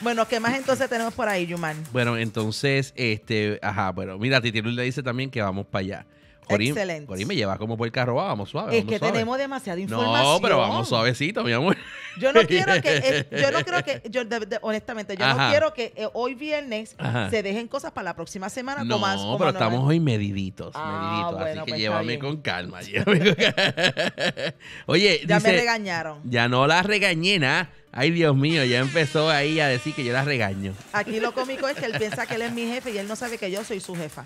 Bueno, ¿qué más entonces tenemos por ahí, Yuman? bueno, entonces, este, ajá, bueno, mira, Titi Luz le dice también que vamos para allá. Corín, Excelente. Corín me lleva como por el carro, va, vamos suave. Es vamos que suave. tenemos demasiada información. No, pero vamos suavecito, mi amor. Yo no quiero que, eh, yo no quiero que, yo de- de- honestamente, yo Ajá. no quiero que eh, hoy viernes Ajá. se dejen cosas para la próxima semana. No, como más- como pero no- estamos hoy mediditos, Ah, mediditos. bueno, así que pues llévame con calma. llévame con calma. Oye, Ya dice, me regañaron. ya no la regañé nada. Ay, Dios mío, ya empezó ahí a decir que yo la regaño. Aquí lo cómico es que él piensa que él es mi jefe y él no sabe que yo soy su jefa.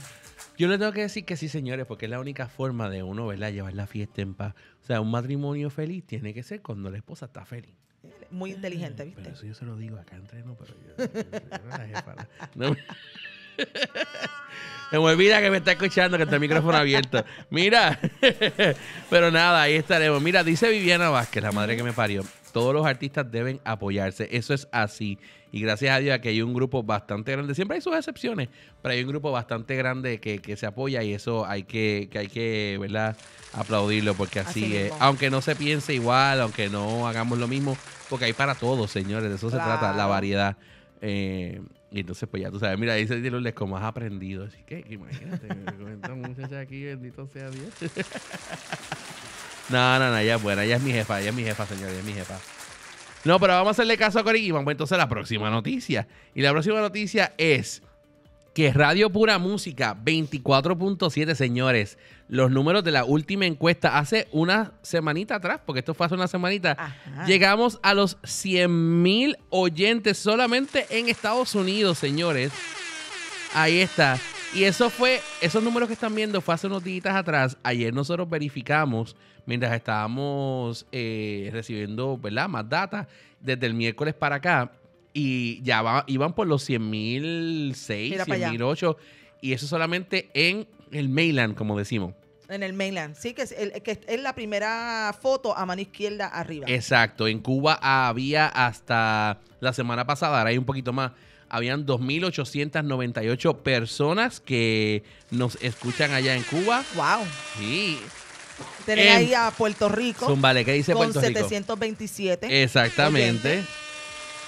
Yo le tengo que decir que sí, señores, porque es la única forma de uno, ¿verdad? Llevar la fiesta en paz. O sea, un matrimonio feliz tiene que ser cuando la esposa está feliz. Muy inteligente, Pero ¿viste? eso yo se lo digo acá entre no, pero yo, yo- yo- yo no la jefa, no. No me- Se me olvida que me está escuchando, que está el micrófono abierto. Mira, pero nada, ahí estaremos. Mira, dice Viviana Vázquez, la madre que me parió. Todos los artistas deben apoyarse. Eso es así. Y gracias a Dios que hay un grupo bastante grande. Siempre hay sus excepciones, pero hay un grupo bastante grande que, que se apoya y eso hay que, que hay que, ¿verdad? Aplaudirlo porque así, Así es. Aunque no se piense igual, aunque no hagamos lo mismo, porque hay para todos, señores. De eso se trata, la variedad. Eh, y entonces, pues ya tú sabes, mira, dice Lourdes, como has aprendido. Así que, imagínate, esta muchacha aquí, bendito sea Dios. no, no, no, ella es buena, ella es mi jefa, ella es mi jefa, señor, ella es mi jefa. No, pero vamos a hacerle caso a Cori y vamos entonces a la próxima noticia. Y la próxima noticia es que Radio Pura Música 24.7, señores. Los números de la última encuesta hace una semanita atrás, porque esto fue hace una semanita. Ajá. Llegamos a los 100 mil oyentes solamente en Estados Unidos, señores. Ahí está. Y eso fue, esos números que están viendo fue hace unos días atrás. Ayer nosotros verificamos, mientras estábamos eh, recibiendo ¿verdad? más data, desde el miércoles para acá, y ya va- iban por los 100.006, Mira para allá. 100.008, y eso solamente en el mainland, como decimos. En el mainland. Sí, que es, el- que es la primera foto a mano izquierda arriba. Exacto, en Cuba había hasta la semana pasada, ahora hay un poquito más, habían 2.898 personas que nos escuchan allá en Cuba. Wow. Sí, Tenés ahí a Puerto Rico Zumbale, ¿qué dice con Puerto Rico? 727. Exactamente. oyentes.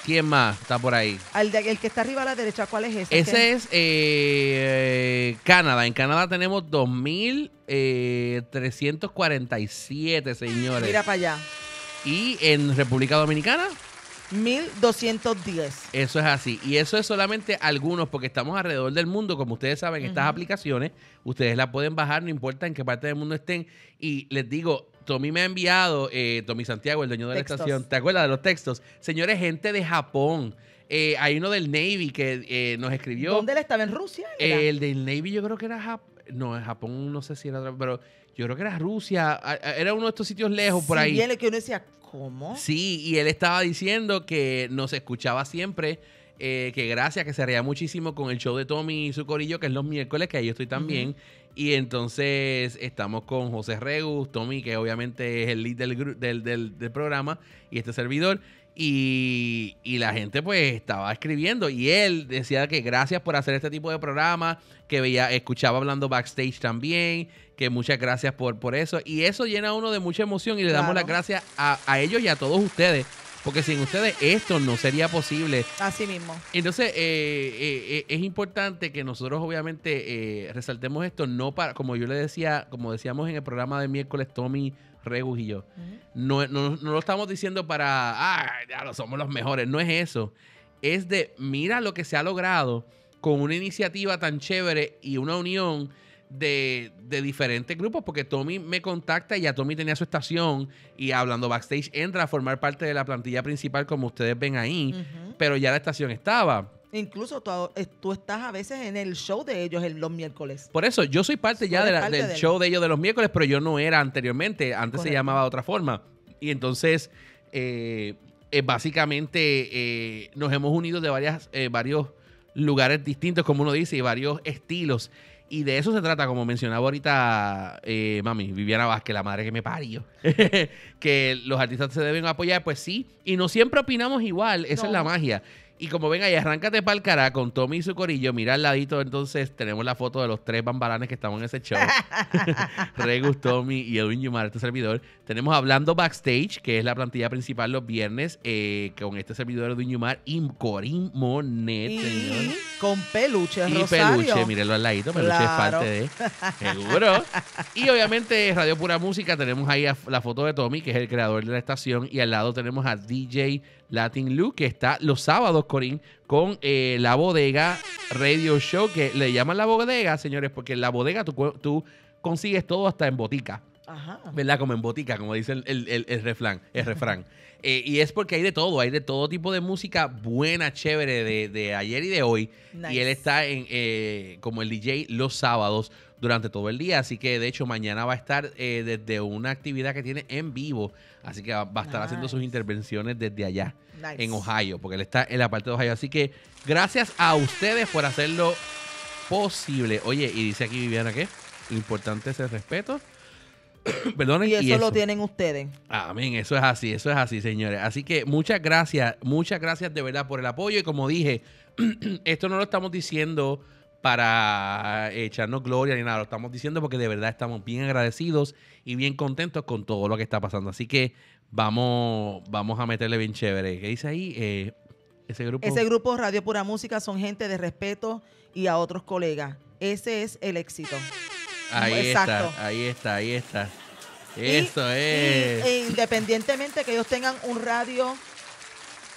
¿Quién más está por ahí? Al de- el que está arriba a la derecha, ¿cuál es ese? Ese es eh, Canadá. En Canadá tenemos 2.347, señores. Mira para allá. Y en República Dominicana, 1210. eso es así. Y eso es solamente algunos, porque estamos alrededor del mundo. Como ustedes saben, estas aplicaciones, ustedes las pueden bajar, no importa en qué parte del mundo estén. Y les digo, Tommy me ha enviado, eh, Tommy Santiago, el dueño de la estación, ¿te acuerdas de los textos? Señores, gente de Japón. Eh, hay uno del Navy que eh, nos escribió. ¿Dónde él estaba? ¿En Rusia? El del Navy yo creo que era Japón. No, en Japón no sé si era otra, pero yo creo que era Rusia. Era uno de estos sitios lejos por ahí. bien, que uno decía, ¿cómo? Sí, y él estaba diciendo que nos escuchaba siempre, eh, que gracias, que se reía muchísimo con el show de Tommy y su corillo, que es los miércoles, que ahí yo estoy también. Y entonces estamos con José Regus, Tommy, que obviamente es el lead del, del, del- del programa, y este servidor. Y, y la gente pues estaba escribiendo y él decía que gracias por hacer este tipo de programa, que veía, escuchaba hablando backstage también, que muchas gracias por, por eso. Y eso llena a uno de mucha emoción y le damos las gracias a, a ellos y a todos ustedes, porque sin ustedes esto no sería posible. Así mismo. Entonces, eh, eh, eh, es importante que nosotros obviamente resaltemos esto, no para, como yo le decía, como decíamos en el programa de miércoles, Tommy, Regus y yo, no, no, no lo estamos diciendo para, ah, ya lo somos los mejores, no es eso. Es de, mira lo que se ha logrado con una iniciativa tan chévere y una unión de, de diferentes grupos, porque Tommy me contacta y ya Tommy tenía su estación y hablando backstage entra a formar parte de la plantilla principal como ustedes ven ahí, pero ya la estación estaba. Incluso tú, eh, tú estás a veces en el show de ellos el- los miércoles. Por eso, yo soy parte ya de eres la- parte del show de ellos de los miércoles, pero yo no era anteriormente. Antes se llamaba de otra forma. Y entonces, eh, eh, básicamente, eh, nos hemos unido de varias, varios lugares distintos, como uno dice, y varios estilos. Y de eso se trata, como mencionaba ahorita eh, mami, Viviana Vázquez, la madre que me parió. que los artistas se deben apoyar, pues sí. Y no siempre opinamos igual, esa es la magia. Y como ven ahí, arráncate para el cara con Tommy y su corillo. Mira al ladito, entonces tenemos la foto de los tres bambalanes que estamos en ese show. Regus, Tommy y Edwin Yumar, este servidor. Tenemos Hablando Backstage, que es la plantilla principal los viernes, eh, con este servidor Edwin Yumar y Corín Monet, señor. Y con peluche, Y Rosario. peluche, mírenlo al ladito, peluche Claro. es parte de. Seguro. Y obviamente Radio Pura Música, tenemos ahí la foto de Tommy, que es el creador de la estación, y al lado tenemos a DJ Latin Lu, que está los sábados, Corín, con eh, La Bodega Radio Show, que le llaman La Bodega, señores, porque en La Bodega tú, tú consigues todo hasta en botica. Ajá. ¿verdad? Como en botica, como dice el, el, el- el refrán. El refrán. Eh, y es porque hay de todo, hay de todo tipo de música buena, chévere, de, de ayer y de hoy. Nice. Y él está en, eh, como el DJ los sábados durante todo el día. Así que de hecho mañana va a estar eh, desde una actividad que tiene en vivo. Así que va, va a estar haciendo sus intervenciones desde allá, Nice. en Ohio, porque él está en la parte de Ohio. Así que gracias a ustedes por hacerlo posible. Oye, y dice aquí Viviana que importante es el respeto. Perdonen, Y eso, lo tienen ustedes. Amén, eso es así, eso es así, señores. Así que muchas gracias, muchas gracias de verdad por el apoyo. Y como dije, esto no lo estamos diciendo para echarnos gloria ni nada, lo estamos diciendo porque de verdad estamos bien agradecidos y bien contentos con todo lo que está pasando. Así que vamos, vamos a meterle bien chévere. ¿Qué dice ahí? Eh, ese grupo. Ese grupo Radio Pura Música son gente de respeto y a otros colegas. Ese es el éxito. Ahí Exacto. está, ahí está, ahí está. Y- Eso y, es. e independientemente que ellos tengan un radio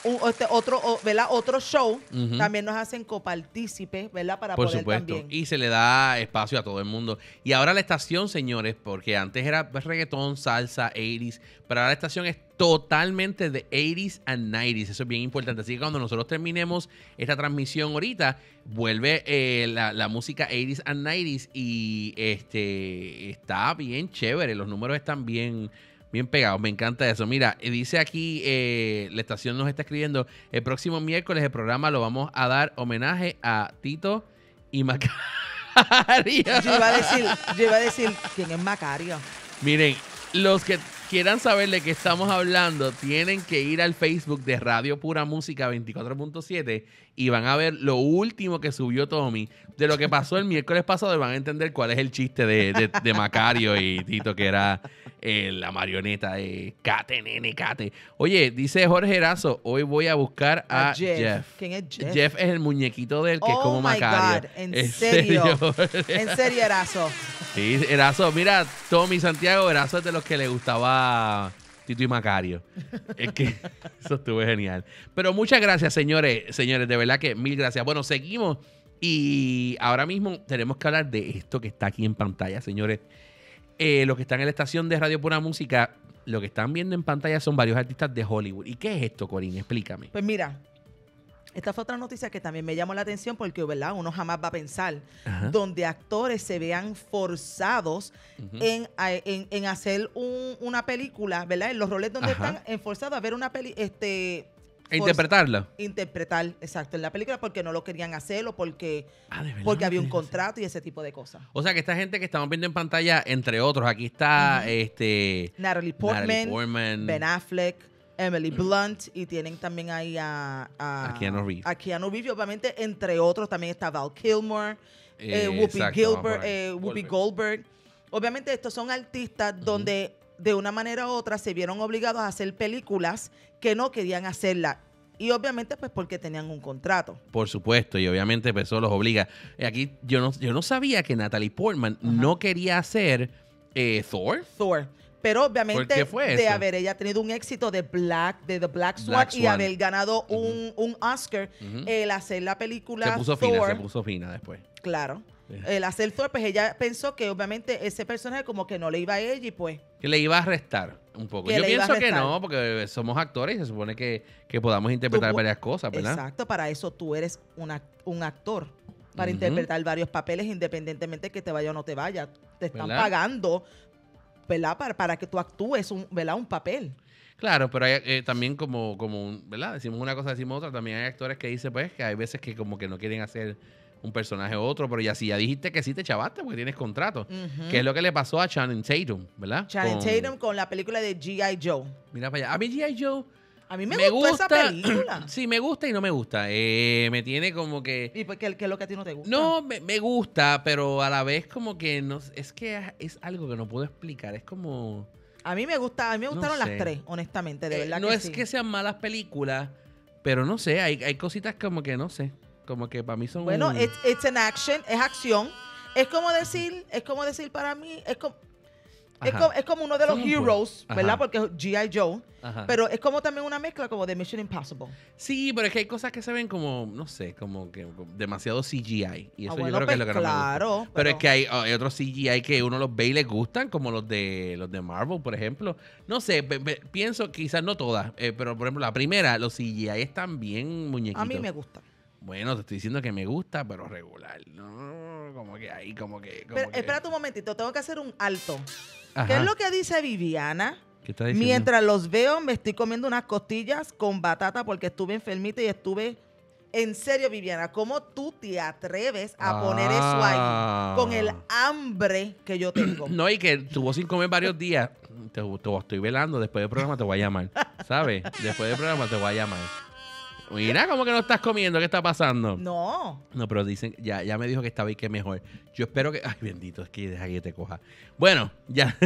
un- este, otro, o- ¿verdad? otro show, también nos hacen copartícipes, ¿verdad? Para Por poder supuesto. también. Y se le da espacio a todo el mundo. Y ahora la estación, señores, porque antes era reggaetón, salsa, 80s, pero ahora la estación es totalmente de 80s and 90s. Eso es bien importante. Así que cuando nosotros terminemos esta transmisión ahorita, vuelve eh, la, la música 80s and 90s y este está bien chévere. Los números están bien, bien pegados. Me encanta eso. Mira, dice aquí, eh, la estación nos está escribiendo, el próximo miércoles el programa lo vamos a dar homenaje a Tito y Macario. Yo iba a decir, yo iba a decir, ¿quién es Macario? Miren, los que quieran saber de qué estamos hablando, tienen que ir al Facebook de Radio Pura Música 24.7 y van a ver lo último que subió Tommy de lo que pasó el miércoles pasado y van a entender cuál es el chiste de, de- de Macario y Tito, que era eh, la marioneta de Cate, nene, Cate. Oye, dice Jorge Erazo, hoy voy a buscar a, A Jeff. Jeff. ¿Quién es Jeff? Jeff es el muñequito de él que es Oh como my Macario. God, ¿en serio? En serio, Erazo. Sí, Erazo, mira, Tommy Santiago, Erazo es de los que le gustaba Tito y Macario. Es que eso estuvo genial. Pero muchas gracias, señores, señores, de verdad que mil gracias. Bueno, seguimos y ahora mismo tenemos que hablar de esto que está aquí en pantalla, señores. Eh, los que están en la estación de Radio Pura Música, lo que están viendo en pantalla son varios artistas de Hollywood. ¿Y qué es esto, Corín? Explícame. Pues mira, esta fue otra noticia que también me llamó la atención porque, ¿verdad? Uno jamás va a pensar Ajá. donde actores se vean forzados en, en- en hacer un- una película, ¿verdad? En los roles donde Ajá. están forzados a ver una peli, este... E interpretarlo. Interpretar, exacto, en la película porque no lo querían hacer o porque, Ah, verdad, porque había un contrato y ese tipo de cosas. O sea que esta gente que estamos viendo en pantalla, entre otros, aquí está este Natalie Portman, Natalie Portman. Ben Affleck, Emily Blunt y tienen también ahí a, A Keanu Reeves. a Keanu Reeves, obviamente entre otros también está Val Kilmer, Eh, eh, Whoopi, exacto, Gilbert, eh, Whoopi Goldberg. Goldberg. Obviamente estos son artistas donde de una manera u otra se vieron obligados a hacer películas que no querían hacerla. Y obviamente pues porque tenían un contrato. Por supuesto, y obviamente pues, eso los obliga. Eh, Aquí yo no, yo no sabía que Natalie Portman no quería hacer eh, Thor. Thor. Pero obviamente fue de haber ella tenido un éxito de Black, de The Black Swan, Black y haber ganado un, un Oscar, el hacer la película Se puso Thor, fina, se puso fina después. claro. El hacer Thor, pues ella pensó que obviamente ese personaje como que no le iba a ella y pues Que le iba a restar un poco. Yo pienso que no, porque somos actores y se supone que, que podamos interpretar Tú varias cosas, ¿verdad? Exacto, para eso tú eres un, ac- un actor. Para interpretar varios papeles independientemente que te vaya o no te vaya. Te están ¿Verdad? pagando, ¿verdad? Para, para que tú actúes un, ¿verdad? un papel. Claro, pero hay eh, también como, como, un- ¿verdad? Decimos una cosa, decimos otra. También hay actores que dicen, pues, que hay veces que como que no quieren hacer un personaje u otro, pero ya si ya dijiste que sí te chavaste porque tienes contrato. Ujú. Que es lo que le pasó a Channing Tatum, ¿verdad? Channing Con- Tatum con la película de G.I. Joe. Mira para allá. A mí G.I. Joe A mí me, gustó esa película. sí, me gusta y no me gusta. Eh, me tiene como que... ¿Y por qué, qué es lo que a ti no te gusta? No, me, me gusta, pero a la vez como que no... Es que es algo que no puedo explicar. Es como... A mí me gusta, a mí me No gustaron sé. las tres, honestamente, de Eh, verdad no que es sí. que sean malas películas, pero no sé, hay, hay cositas como que no sé. Como que para mí son... Bueno, it's, it's an action, es acción. Es como decir, es como decir para mí, es como, es como, es como uno de los Son heroes, ¿verdad? Porque es G.I. Joe. Ajá. Pero es como también una mezcla como de Mission Impossible. Sí, pero es que hay cosas que se ven como, no sé, como que como demasiado CGI. Y eso Ah, yo creo que es pues lo que no me gusta. claro, Pero, pero- es que hay, hay otros CGI que uno los ve y les gustan, como los de los de Marvel, por ejemplo. No sé, pe- pe- pienso quizás no todas, eh, pero por ejemplo la primera, los CGI están bien muñequitos. A mí me gusta. Bueno, te estoy diciendo que me gusta, pero regular. No, como que ahí, como que... Como Pero, que- espérate un momentito, tengo que hacer un alto. ¿Qué es lo que dice Viviana? ¿Qué está diciendo? Mientras los veo, me estoy comiendo unas costillas con batata porque estuve enfermita y estuve. En serio, Viviana, ¿cómo tú te atreves a poner eso Ah. ahí con el hambre que yo tengo? No, y que estuvo sin comer varios días. Te, te estoy velando. Después del programa te voy a llamar. ¿Sabes? Después del programa te voy a llamar. Mira, ¿cómo que no estás comiendo? ¿Qué está pasando? No. No, pero dicen, ya, ya me dijo que estaba y que mejor. Yo espero que. Ay, bendito, es que deja que te coja. Bueno, ya.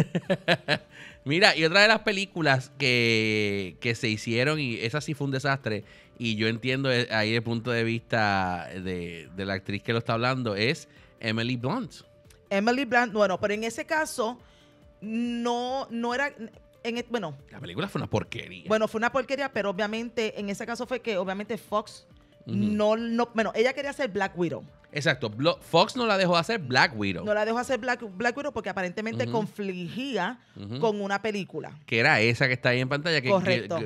Mira, y otra de las películas que, que se hicieron, y esa sí fue un desastre, y yo entiendo eh, ahí el punto de vista de, de la actriz que lo está hablando, es Emily Blunt. Emily Blunt, bueno, pero en ese caso, no, no era. En, e- bueno, La película fue una porquería. bueno, fue una porquería, pero obviamente en ese caso fue que obviamente Fox no, no, bueno, ella quería hacer Black Widow. Exacto. Fox no la dejó hacer Black Widow. No la dejó hacer Black, Black Widow porque aparentemente Ujú. confligía con una película. que era esa que está ahí en pantalla. Que, Correcto.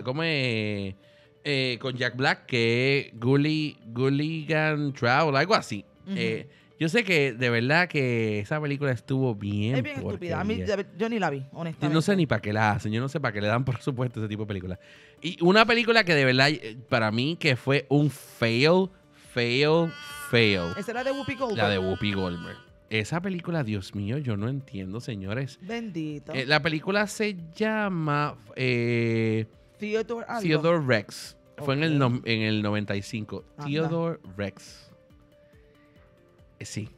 Eh, con Jack Black, que es Gulligan Travel, algo así. Eh, yo sé que de verdad que esa película estuvo bien. es bien estúpida. A mí, yo ni la vi, honestamente. No sé ni para qué la hacen, yo no sé para qué le dan por supuesto ese tipo de películas. Y una película que de verdad, eh, para mí, que fue un fail, fail, fail. Esa era de Whoopi Goldberg. La de Whoopi Goldberg. Esa película, Dios mío, yo no entiendo, señores. Bendito. Eh, la película se llama eh, Theodore Rex. Fue en, el en el 95. Anda. Theodore Rex. Eh, sí.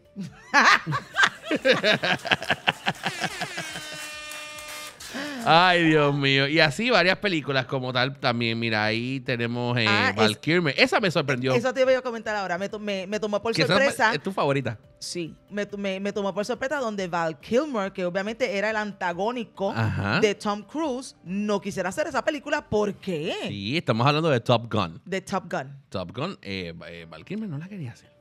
Ay, Dios mío. Y así varias películas como tal también. Mira, ahí tenemos eh, Ah, Val es- Kilmer. Esa me sorprendió. Eso te iba a comentar ahora. Me, me- me tomó por Que esa sorpresa. es tu favorita. Sí, me, me- me tomó por sorpresa donde Val Kilmer, que obviamente era el antagónico Ajá. de Tom Cruise, no quisiera hacer esa película. ¿Por qué? Sí, estamos hablando de Top Gun. De Top Gun. Top Gun, eh, eh, Val Kilmer no la quería hacer.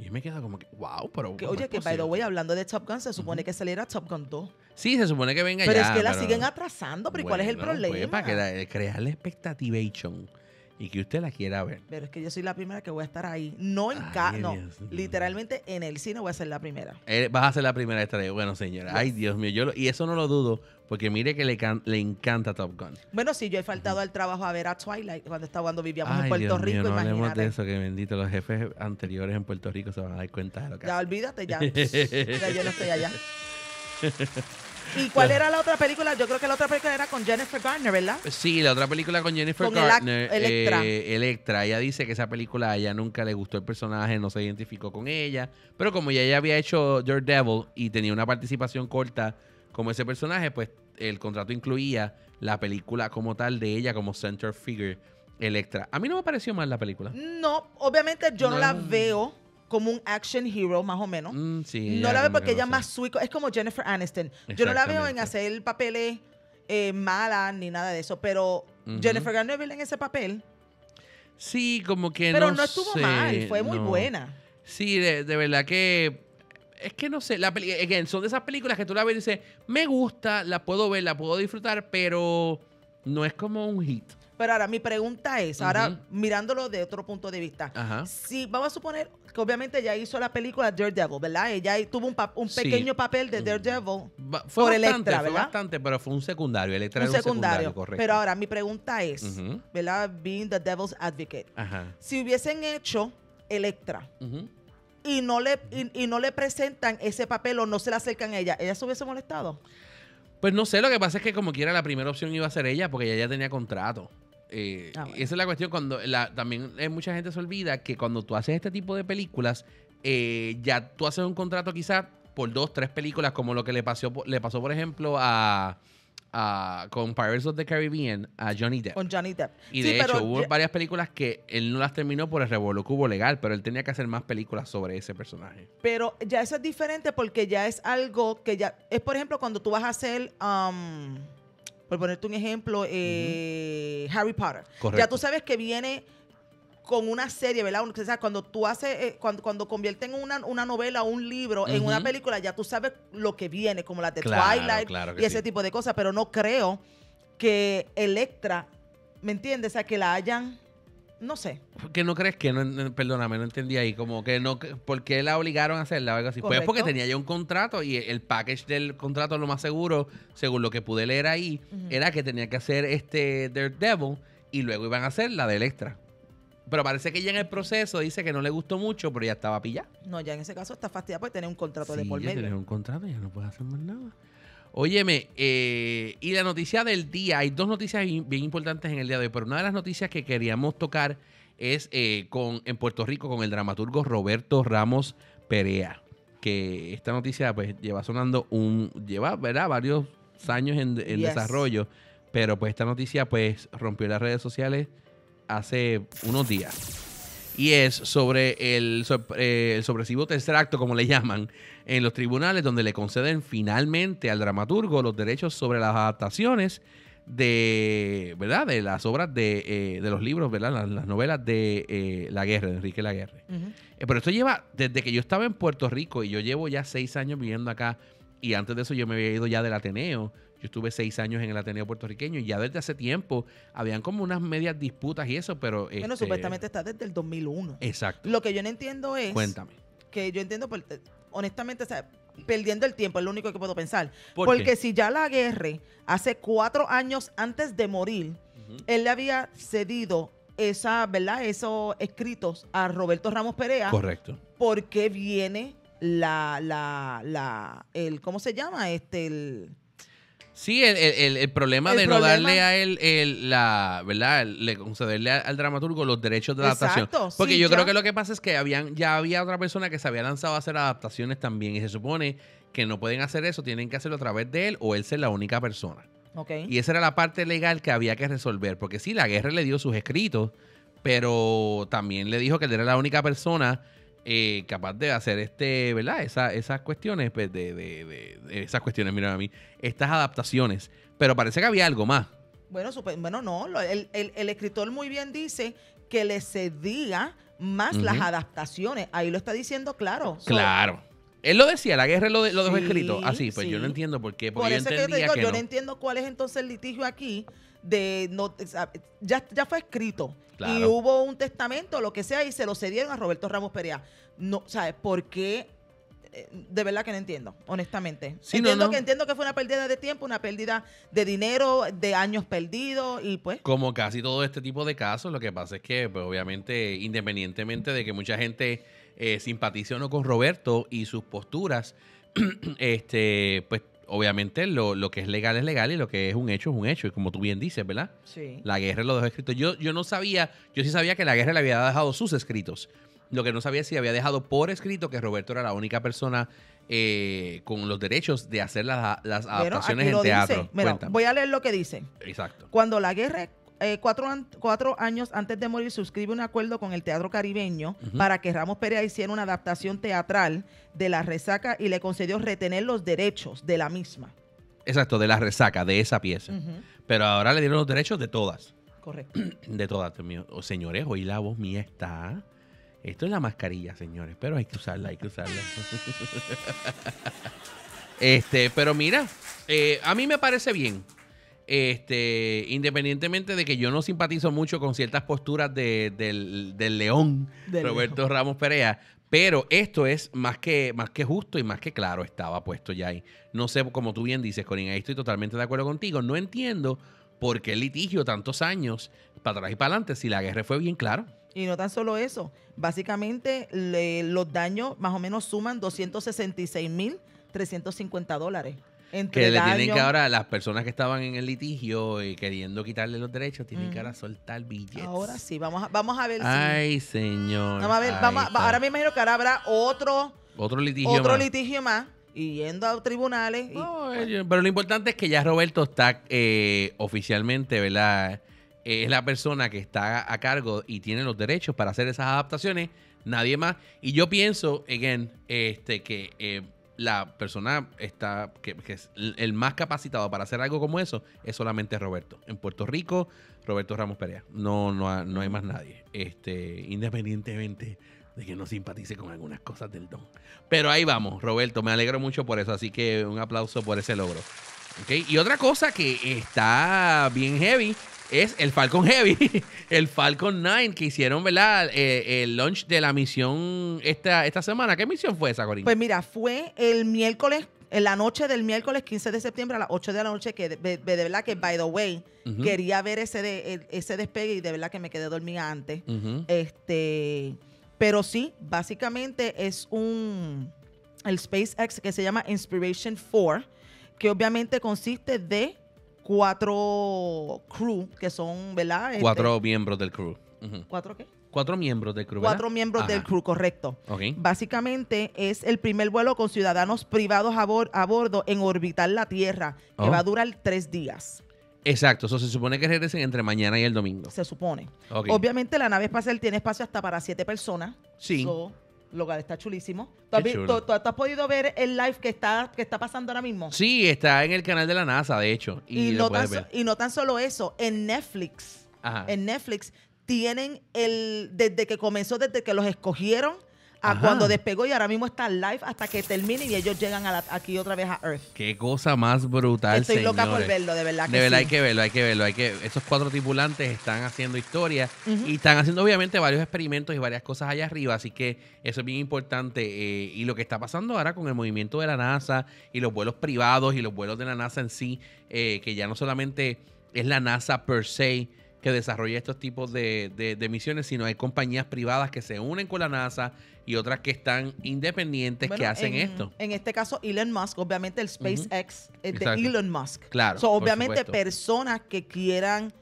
Y yo me quedo como que, wow, pero. Que, ¿cómo oye, que by the way, hablando de Top Gun, se supone que saliera Top Gun 2. Sí, se supone que venga Pero ya. es que la pero- siguen atrasando, pero ¿y ¿cuál es el Bueno, problema? Pues para que la- crearle expectativation y que usted la quiera ver. Pero es que yo soy la primera que voy a estar ahí. No en Ay, ca no, Dios literalmente en el cine voy a ser la primera. Eh, vas a ser la primera estrella. Bueno, señora. Ay, Dios mío. Yo lo- y eso no lo dudo, porque mire que le, can- le encanta Top Gun. Bueno, sí, yo he faltado al trabajo a ver a Twilight cuando estaba cuando vivíamos en Puerto Dios Rico, mío, no hablemos imagínate. de eso, que bendito. Los jefes anteriores en Puerto Rico se van a dar cuenta de lo que Ya olvídate, ya. ya yo no estoy allá. ¿Y cuál era la otra película? Yo creo que la otra película era con Jennifer Garner, ¿verdad? Sí, la otra película con Jennifer Con Garner, Electra. eh, Electra. Ella dice que esa película a ella nunca le gustó el personaje, no se identificó con ella. Pero como ya ella había hecho Daredevil y tenía una participación corta como ese personaje, pues el contrato incluía la película como tal de ella como center figure Electra. A mí no me pareció mal la película. No, obviamente yo no, No. la veo como un action hero, más o menos. Mm, sí, no la veo porque ella es más suico. Es como Jennifer Aniston. Yo no la veo en hacer papeles eh, malas ni nada de eso. Pero. Jennifer Garner en ese papel. Sí, como que Pero no no, estuvo sé, mal. Fue muy no. buena. Sí, de, de verdad que. Es que no sé, la peli- again, son de esas películas que tú la ves y dices, me gusta, la puedo ver, la puedo disfrutar, pero no es como un hit. Pero ahora, mi pregunta es, ahora Ujú. mirándolo de otro punto de vista. Ajá. Si vamos a suponer que obviamente ya hizo la película Daredevil, ¿verdad? Ella ahí tuvo un, pa- un Sí. pequeño papel de Mm. Daredevil, Ba- Fue Por bastante, Electra, fue ¿verdad? bastante, pero fue un secundario. Electra un era un secundario. secundario, correcto. Pero ahora, mi pregunta es, Ujú. ¿verdad? Being the devil's advocate. Ajá. Si hubiesen hecho Electra Ujú. y no le y, y no le presentan ese papel o no se le acercan a ella, ¿ella se hubiese molestado? Pues no sé, lo que pasa es que como quiera la primera opción iba a ser ella porque ella ya tenía contrato. Eh, Ah, bueno. Esa es la cuestión cuando la, también eh, mucha gente se olvida que cuando tú haces este tipo de películas, eh, ya tú haces un contrato quizás por dos, tres películas, como lo que le pasó, le pasó por ejemplo a, a- con Pirates of the Caribbean a Johnny Depp. Con Johnny Depp. Y Sí, de hecho, hubo varias películas que él no las terminó por el que hubo legal, pero él tenía que hacer más películas sobre ese personaje. Pero ya eso es diferente porque ya es algo que ya. Es por ejemplo cuando tú vas a hacer. um, por ponerte un ejemplo, eh, Harry Potter. Correcto. Ya tú sabes que viene con una serie, ¿verdad? O sea, cuando tú haces, eh, cuando, cuando convierten una, una novela o un libro en una película, ya tú sabes lo que viene, como la de Claro, Twilight claro y ese sí. tipo de cosas. Pero no creo que Electra, ¿me entiendes? O sea, que la hayan. No sé. ¿Qué no crees que no, no- perdóname, no entendí ahí, como que no, ¿por qué la obligaron a hacerla o algo así? Pues Correcto. porque tenía ya un contrato y el package del contrato, lo más seguro, según lo que pude leer ahí, era que tenía que hacer este Daredevil y luego iban a hacer la del extra. Pero parece que ya en el proceso dice que no le gustó mucho, pero ya estaba pillada. No, ya en ese caso está fastidiada por tener un contrato de por ya medio. tienes un contrato, ya no puedes hacer más nada. Óyeme, eh, y la noticia del día, hay dos noticias bien bien importantes en el día de hoy, pero una de las noticias que queríamos tocar es eh, con en Puerto Rico con el dramaturgo Roberto Ramos Perea, que esta noticia pues lleva sonando un, lleva, ¿verdad? Varios años en, en Yes. desarrollo, pero pues esta noticia pues rompió las redes sociales hace unos días. y es sobre el, so- eh, el sobresivo tercer acto, como le llaman, en los tribunales, donde le conceden finalmente al dramaturgo los derechos sobre las adaptaciones de, ¿verdad? De las obras de, eh, de los libros, ¿verdad? Las, las novelas de eh, La Guerra, de Enrique Laguerre. Ujú. Eh, pero esto lleva, desde que yo estaba en Puerto Rico y yo llevo ya seis años viviendo acá, y antes de eso yo me había ido ya del Ateneo. Yo estuve seis años en el Ateneo puertorriqueño y ya desde hace tiempo habían como unas medias disputas y eso, pero... Bueno, este, supuestamente está desde el 2001. Exacto. Lo que yo no entiendo es Cuéntame. que yo entiendo, por- honestamente, o sea, perdiendo el tiempo es lo único que puedo pensar. ¿Por Porque qué? si ya la guerra, hace cuatro años antes de morir, él le había cedido esa, ¿verdad? esos escritos a Roberto Ramos Perea, Correcto. ¿por qué viene la, la, la, el, ¿cómo se llama? Este, el, Sí, el, el- el- problema El de no darle a él el, la, ¿verdad? Le concederle al, al dramaturgo los derechos de adaptación. Exacto, Porque sí, yo ya. creo que lo que pasa es que habían, ya había otra persona que se había lanzado a hacer adaptaciones también. Y se supone que no pueden hacer eso, tienen que hacerlo a través de él o él ser la única persona. ok. Y esa era la parte legal que había que resolver. Porque sí, la guerra le dio sus escritos, pero también le dijo que él era la única persona eh, capaz de hacer este, ¿verdad? Esa- esas cuestiones, pues, de, de- de- de esas cuestiones, mira a mí, estas adaptaciones. Pero parece que había algo más. Bueno, supe- bueno, no, lo- el, el- el escritor muy bien dice que le cedía más las adaptaciones. Ahí lo está diciendo claro. So, Claro. Él lo decía, la guerra lo, de- lo dejó Sí, escrito. Así, pues yo no entiendo por qué. Por yo eso que yo digo, que yo no. no entiendo cuál es entonces el litigio aquí de no, ya, ya fue escrito y hubo un testamento, lo que sea, y se lo cedieron a Roberto Ramos Perea. No, ¿sabes? ¿Por qué? Eh, De verdad que no entiendo, honestamente. Sí, no, entiendo, no. Que, entiendo que fue una pérdida de tiempo, una pérdida de dinero, de años perdidos y pues... Como casi todo este tipo de casos, lo que pasa es que, pues, obviamente, independientemente de que mucha gente eh, simpatice o no con Roberto y sus posturas, este, pues, obviamente, lo, lo que es legal es legal y lo que es un hecho es un hecho. Y como tú bien dices, ¿verdad? Sí. La guerra lo dejó escrito. Yo, yo no sabía, yo sí sabía que la guerra le había dejado sus escritos. Lo que no sabía es si había dejado por escrito que Roberto era la única persona eh, con los derechos de hacer las, las adaptaciones en lo teatro. dice. Mira, voy a leer lo que dice. Exacto. Cuando la guerra, eh, cuatro, an- cuatro años antes de morir, suscribe un acuerdo con el Teatro Caribeño para que Ramos Perea hiciera una adaptación teatral de La Resaca y le concedió retener los derechos de la misma. Exacto, de la resaca de esa pieza. Pero ahora le dieron los derechos de todas. Correcto. De todas. Oh, señores, hoy la voz mía está. Esto es la mascarilla, señores. Pero hay que usarla, hay que usarla. este, pero mira, eh, a mí me parece bien. Este, independientemente de que yo no simpatizo mucho con ciertas posturas de- del, del león, Del Roberto Ramos Perea, pero esto es más que, más que justo y más que claro, estaba puesto ya ahí. No sé, como tú bien dices, Corina, ahí estoy totalmente de acuerdo contigo. No entiendo por qué el litigio tantos años para atrás y para adelante si la guerra fue bien claro. Y no tan solo eso. Básicamente, le- los daños más o menos suman 266.350 dólares. Entre Que le tienen que ahora, las personas que estaban en el litigio y queriendo quitarle los derechos, tienen que ahora soltar billetes. Ahora sí, vamos a, vamos a ver si... Ay, señor. Vamos a ver, vamos a- ahora me imagino que ahora habrá otro, Otro litigio otro más. litigio más y yendo a tribunales. y- No, eh, pero lo importante es que ya Roberto está eh, oficialmente, ¿verdad? Eh, es la persona que está a cargo y tiene los derechos para hacer esas adaptaciones, nadie más. Y yo pienso, again, este, que eh, la persona está, que, es el más capacitado para hacer algo como eso, es solamente Roberto. En Puerto Rico, Roberto Ramos Perea. No, no, no hay más nadie. Este, independientemente de que no simpatice con algunas cosas del don. Pero ahí vamos, Roberto, me alegro mucho por eso, así que un aplauso por ese logro. ¿Ok? Y otra cosa que está bien heavy es el Falcon Heavy, el Falcon 9 que hicieron, ¿verdad? Eh, el launch de la misión esta, esta semana. ¿Qué misión fue esa, Corina? Pues mira, fue el miércoles, en la noche del miércoles 15 de septiembre a las 8 de la noche, que de, de- de verdad que, by the way, quería ver ese, de- ese despegue y de verdad que me quedé dormida antes. Este, pero sí, básicamente es un el SpaceX que se llama Inspiration 4, que obviamente consiste de cuatro crew que son, ¿verdad? Este, Cuatro miembros del crew. ¿Cuatro qué? Cuatro miembros del crew. ¿verdad? Cuatro miembros del crew, correcto. Ok. Básicamente es el primer vuelo con ciudadanos privados a, bor- a bordo en orbitar la Tierra, que Oh. va a durar tres días. Exacto, eso se supone que regresen entre mañana y el domingo. se supone. Ok. Obviamente la nave espacial tiene espacio hasta para siete personas. Sí. So, lugar está chulísimo. ¿Tú has, tú- has podido ver el live que está, que está pasando ahora mismo? Sí, está en el canal de la NASA, de hecho. Y, no tan, so- y no tan solo eso, en Netflix, Ajá. en Netflix tienen el, desde que comenzó, desde que los escogieron, a Ajá. cuando despegó y ahora mismo está live hasta que termine y ellos llegan a la- aquí otra vez a Earth. Qué cosa más brutal, Estoy loca por verlo, de verdad que De verdad sí. hay que verlo, hay que verlo, hay que estos cuatro tripulantes están haciendo historia y están haciendo obviamente varios experimentos y varias cosas allá arriba, así que eso es bien importante eh, y lo que está pasando ahora con el movimiento de la NASA y los vuelos privados y los vuelos de la NASA en sí, eh, que ya no solamente es la NASA per se que desarrolla estos tipos de, de- de misiones, sino hay compañías privadas que se unen con la NASA y otras que están independientes que hacen en, esto. En este caso, Elon Musk, obviamente el SpaceX es de. Elon Musk. Claro, So, obviamente, supuesto. personas que quieran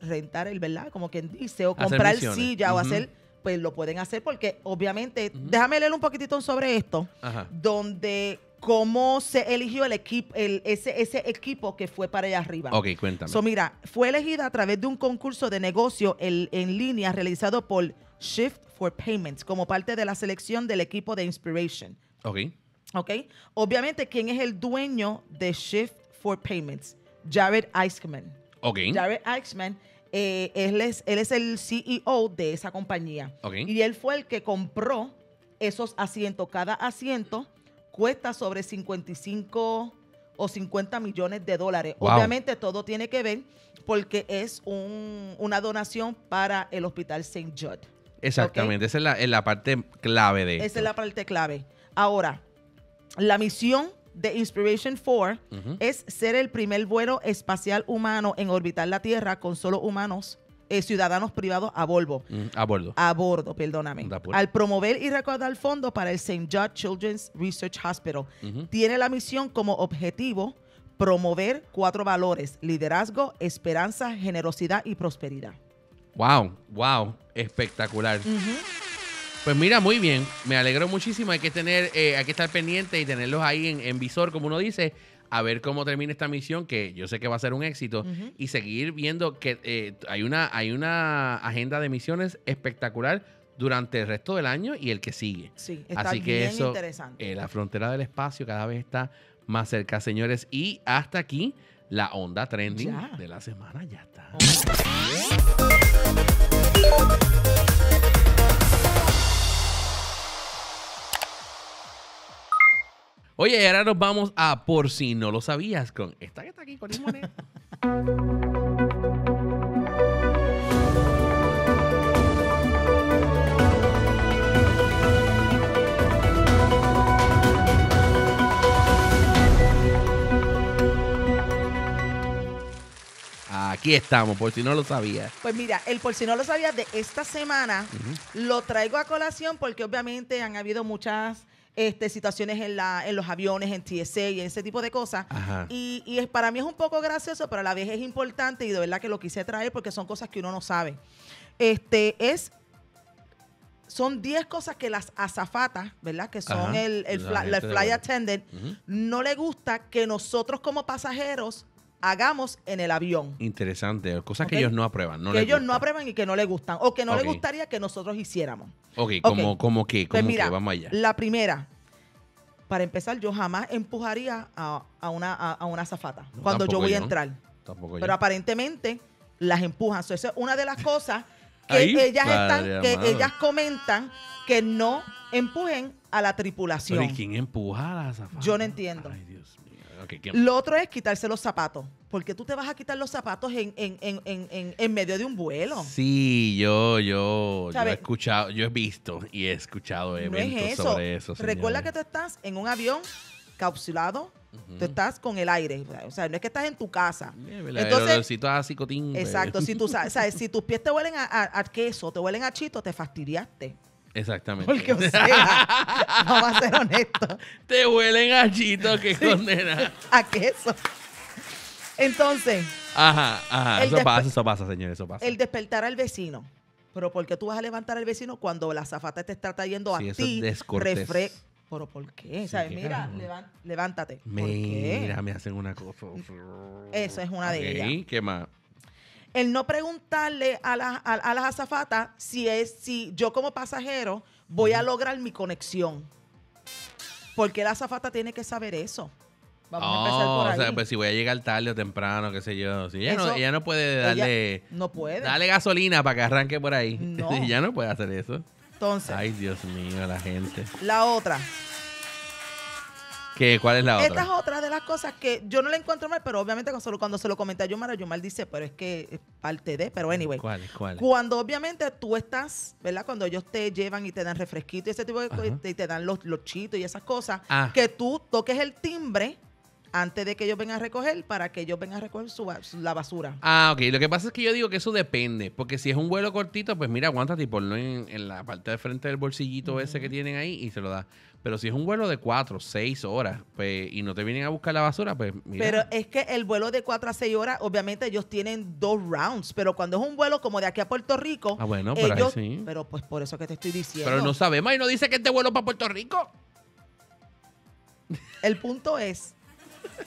rentar el, ¿verdad? Como quien dice, o comprar silla o Ujú. hacer, pues lo pueden hacer porque obviamente, déjame leer un poquitito sobre esto, Ajá. donde cómo se eligió el equipo, el, ese, ese equipo que fue para allá arriba. Ok, cuéntame. So, mira, fue elegida a través de un concurso de negocio en línea realizado por Shift for Payments como parte de la selección del equipo de Inspiration. ok. ¿Ok? Obviamente, ¿quién es el dueño de Shift for Payments? Jared Eichmann. Ok. Jared Eichmann, eh, él, es, él es el CEO de esa compañía. Ok. Y él fue el que compró esos asientos. Cada asiento cuesta sobre 55 o 50 millones de dólares. Wow. Obviamente todo tiene que ver porque es un- una donación para el Hospital St. Jude. Exactamente, esa es la, es la parte clave de Esa esto. es la parte clave. Ahora, la misión de Inspiration 4 Ujú. es ser el primer vuelo espacial humano en orbitar la Tierra con solo humanos, eh, ciudadanos privados a bordo. Mm, A bordo. A bordo, perdóname. Al promover y recaudar fondos para el St. Jude Children's Research Hospital, tiene la misión como objetivo promover cuatro valores: liderazgo, esperanza, generosidad y prosperidad. Wow, wow, espectacular. Pues mira, muy bien, me alegro muchísimo. Hay que tener, eh, hay que estar pendiente y tenerlos ahí en, en visor, como uno dice, a ver cómo termina esta misión, que yo sé que va a ser un éxito, y seguir viendo que eh, hay una, hay una agenda de misiones espectacular durante el resto del año y el que sigue. Sí, está Así que bien eso, interesante. eh, la frontera del espacio cada vez está más cerca, señores. Y hasta aquí la onda trending Ya. de la semana ya está. Oye, y ahora nos vamos a Por si no lo sabías con esta que está aquí con Monet. Aquí estamos, por si no lo sabías. Pues mira, el por si no lo sabías de esta semana, lo traigo a colación porque obviamente han habido muchas este, situaciones en, la, en los aviones, en TSA y ese tipo de cosas. Ajá. Y, y es, para mí es un poco gracioso, pero a la vez es importante y de verdad que lo quise traer porque son cosas que uno no sabe. Este es. Son 10 cosas que las azafatas, ¿verdad? Que son Ajá, el, el la fly, attendant, no le gusta que nosotros como pasajeros hagamos en el avión. Interesante, cosas que ellos no aprueban. No que ellos no aprueban y que no les gustan. O que no Ok. les gustaría que nosotros hiciéramos. Ok, Ok. como, como que, como Pues mira, que, vamos allá. la primera, para empezar, yo jamás empujaría a, a una, a, a una zafata No, cuando yo voy a entrar. Tampoco Pero yo. aparentemente las empujan. So, esa es una de las cosas que Ahí, ellas están, que amado. ellas comentan que no empujen a la Pero tripulación. ¿y quién empuja a la azafata? Yo no entiendo. Ay, Dios mío. Ok, ¿quién- Lo otro es quitarse los zapatos. Porque tú te vas a quitar los zapatos en, en, en, en, en, en medio de un vuelo. Sí, yo, yo, yo he escuchado, yo he visto y he escuchado No eventos es eso. sobre eso. Recuerda que tú estás en un avión capsulado, tú estás con el aire. O sea, no es que estás en tu casa. Entonces, olorcito a cicotín, pues. exacto. Si, tú, sa- sabes, si tus pies te huelen a, a- a queso, te huelen a chito, te fastidiaste. Exactamente. Porque, o sea, vamos a ser honestos, Te huelen a chito, que condena. a queso. Entonces, Ajá, ajá. Eso pasa, eso pasa, señores, eso pasa. el despertar al vecino. Pero ¿por qué tú vas a levantar al vecino cuando la zafata te está trayendo Sí, a es ti refre- ¿Pero por qué? Sí, ¿Sabes? Mira, levan- levántate. ¿Por Mira, qué? me hacen una cosa. Eso es una de ellas. ¿Qué más? El no preguntarle a, la- a- a las azafatas si es si yo como pasajero voy a lograr mi conexión. Porque la azafata tiene que saber eso. Vamos a empezar Oh, por o ahí. sea, pues si voy a llegar tarde o temprano, qué sé yo. Si ella, no, ella no puede darle, no puede. darle gasolina para que arranque por ahí. No. ella no puede hacer eso. Entonces, Ay, Dios mío, la gente. la otra. ¿Qué? ¿Cuál es la otra? Esta es otra de las cosas que yo no le encuentro mal, pero obviamente cuando se lo, comenté a Yomara, Yomar dice, pero es que es parte de, pero anyway. ¿Cuál? ¿Cuál? Cuando obviamente tú estás, ¿verdad? Cuando ellos te llevan y te dan refresquito y ese tipo de cosas, y te dan los, los chitos y esas cosas, Ah. que tú toques el timbre antes de que ellos vengan a recoger para que ellos vengan a recoger su, la basura. Ah, ok. Lo que pasa es que yo digo que eso depende. Porque si es un vuelo cortito, pues mira, aguántate y ponlo en, en la parte de frente del bolsillito ese que tienen ahí y se lo da. Pero si es un vuelo de cuatro, seis horas, pues, y no te vienen a buscar la basura, pues mira. Pero es que el vuelo de 4 a 6 horas, obviamente ellos tienen dos rounds, pero cuando es un vuelo como de aquí a Puerto Rico, Ah, bueno, pero ellos, sí. pero pues por eso que te estoy diciendo. Pero no sabemos y no dice que este vuelo para Puerto Rico. El punto es,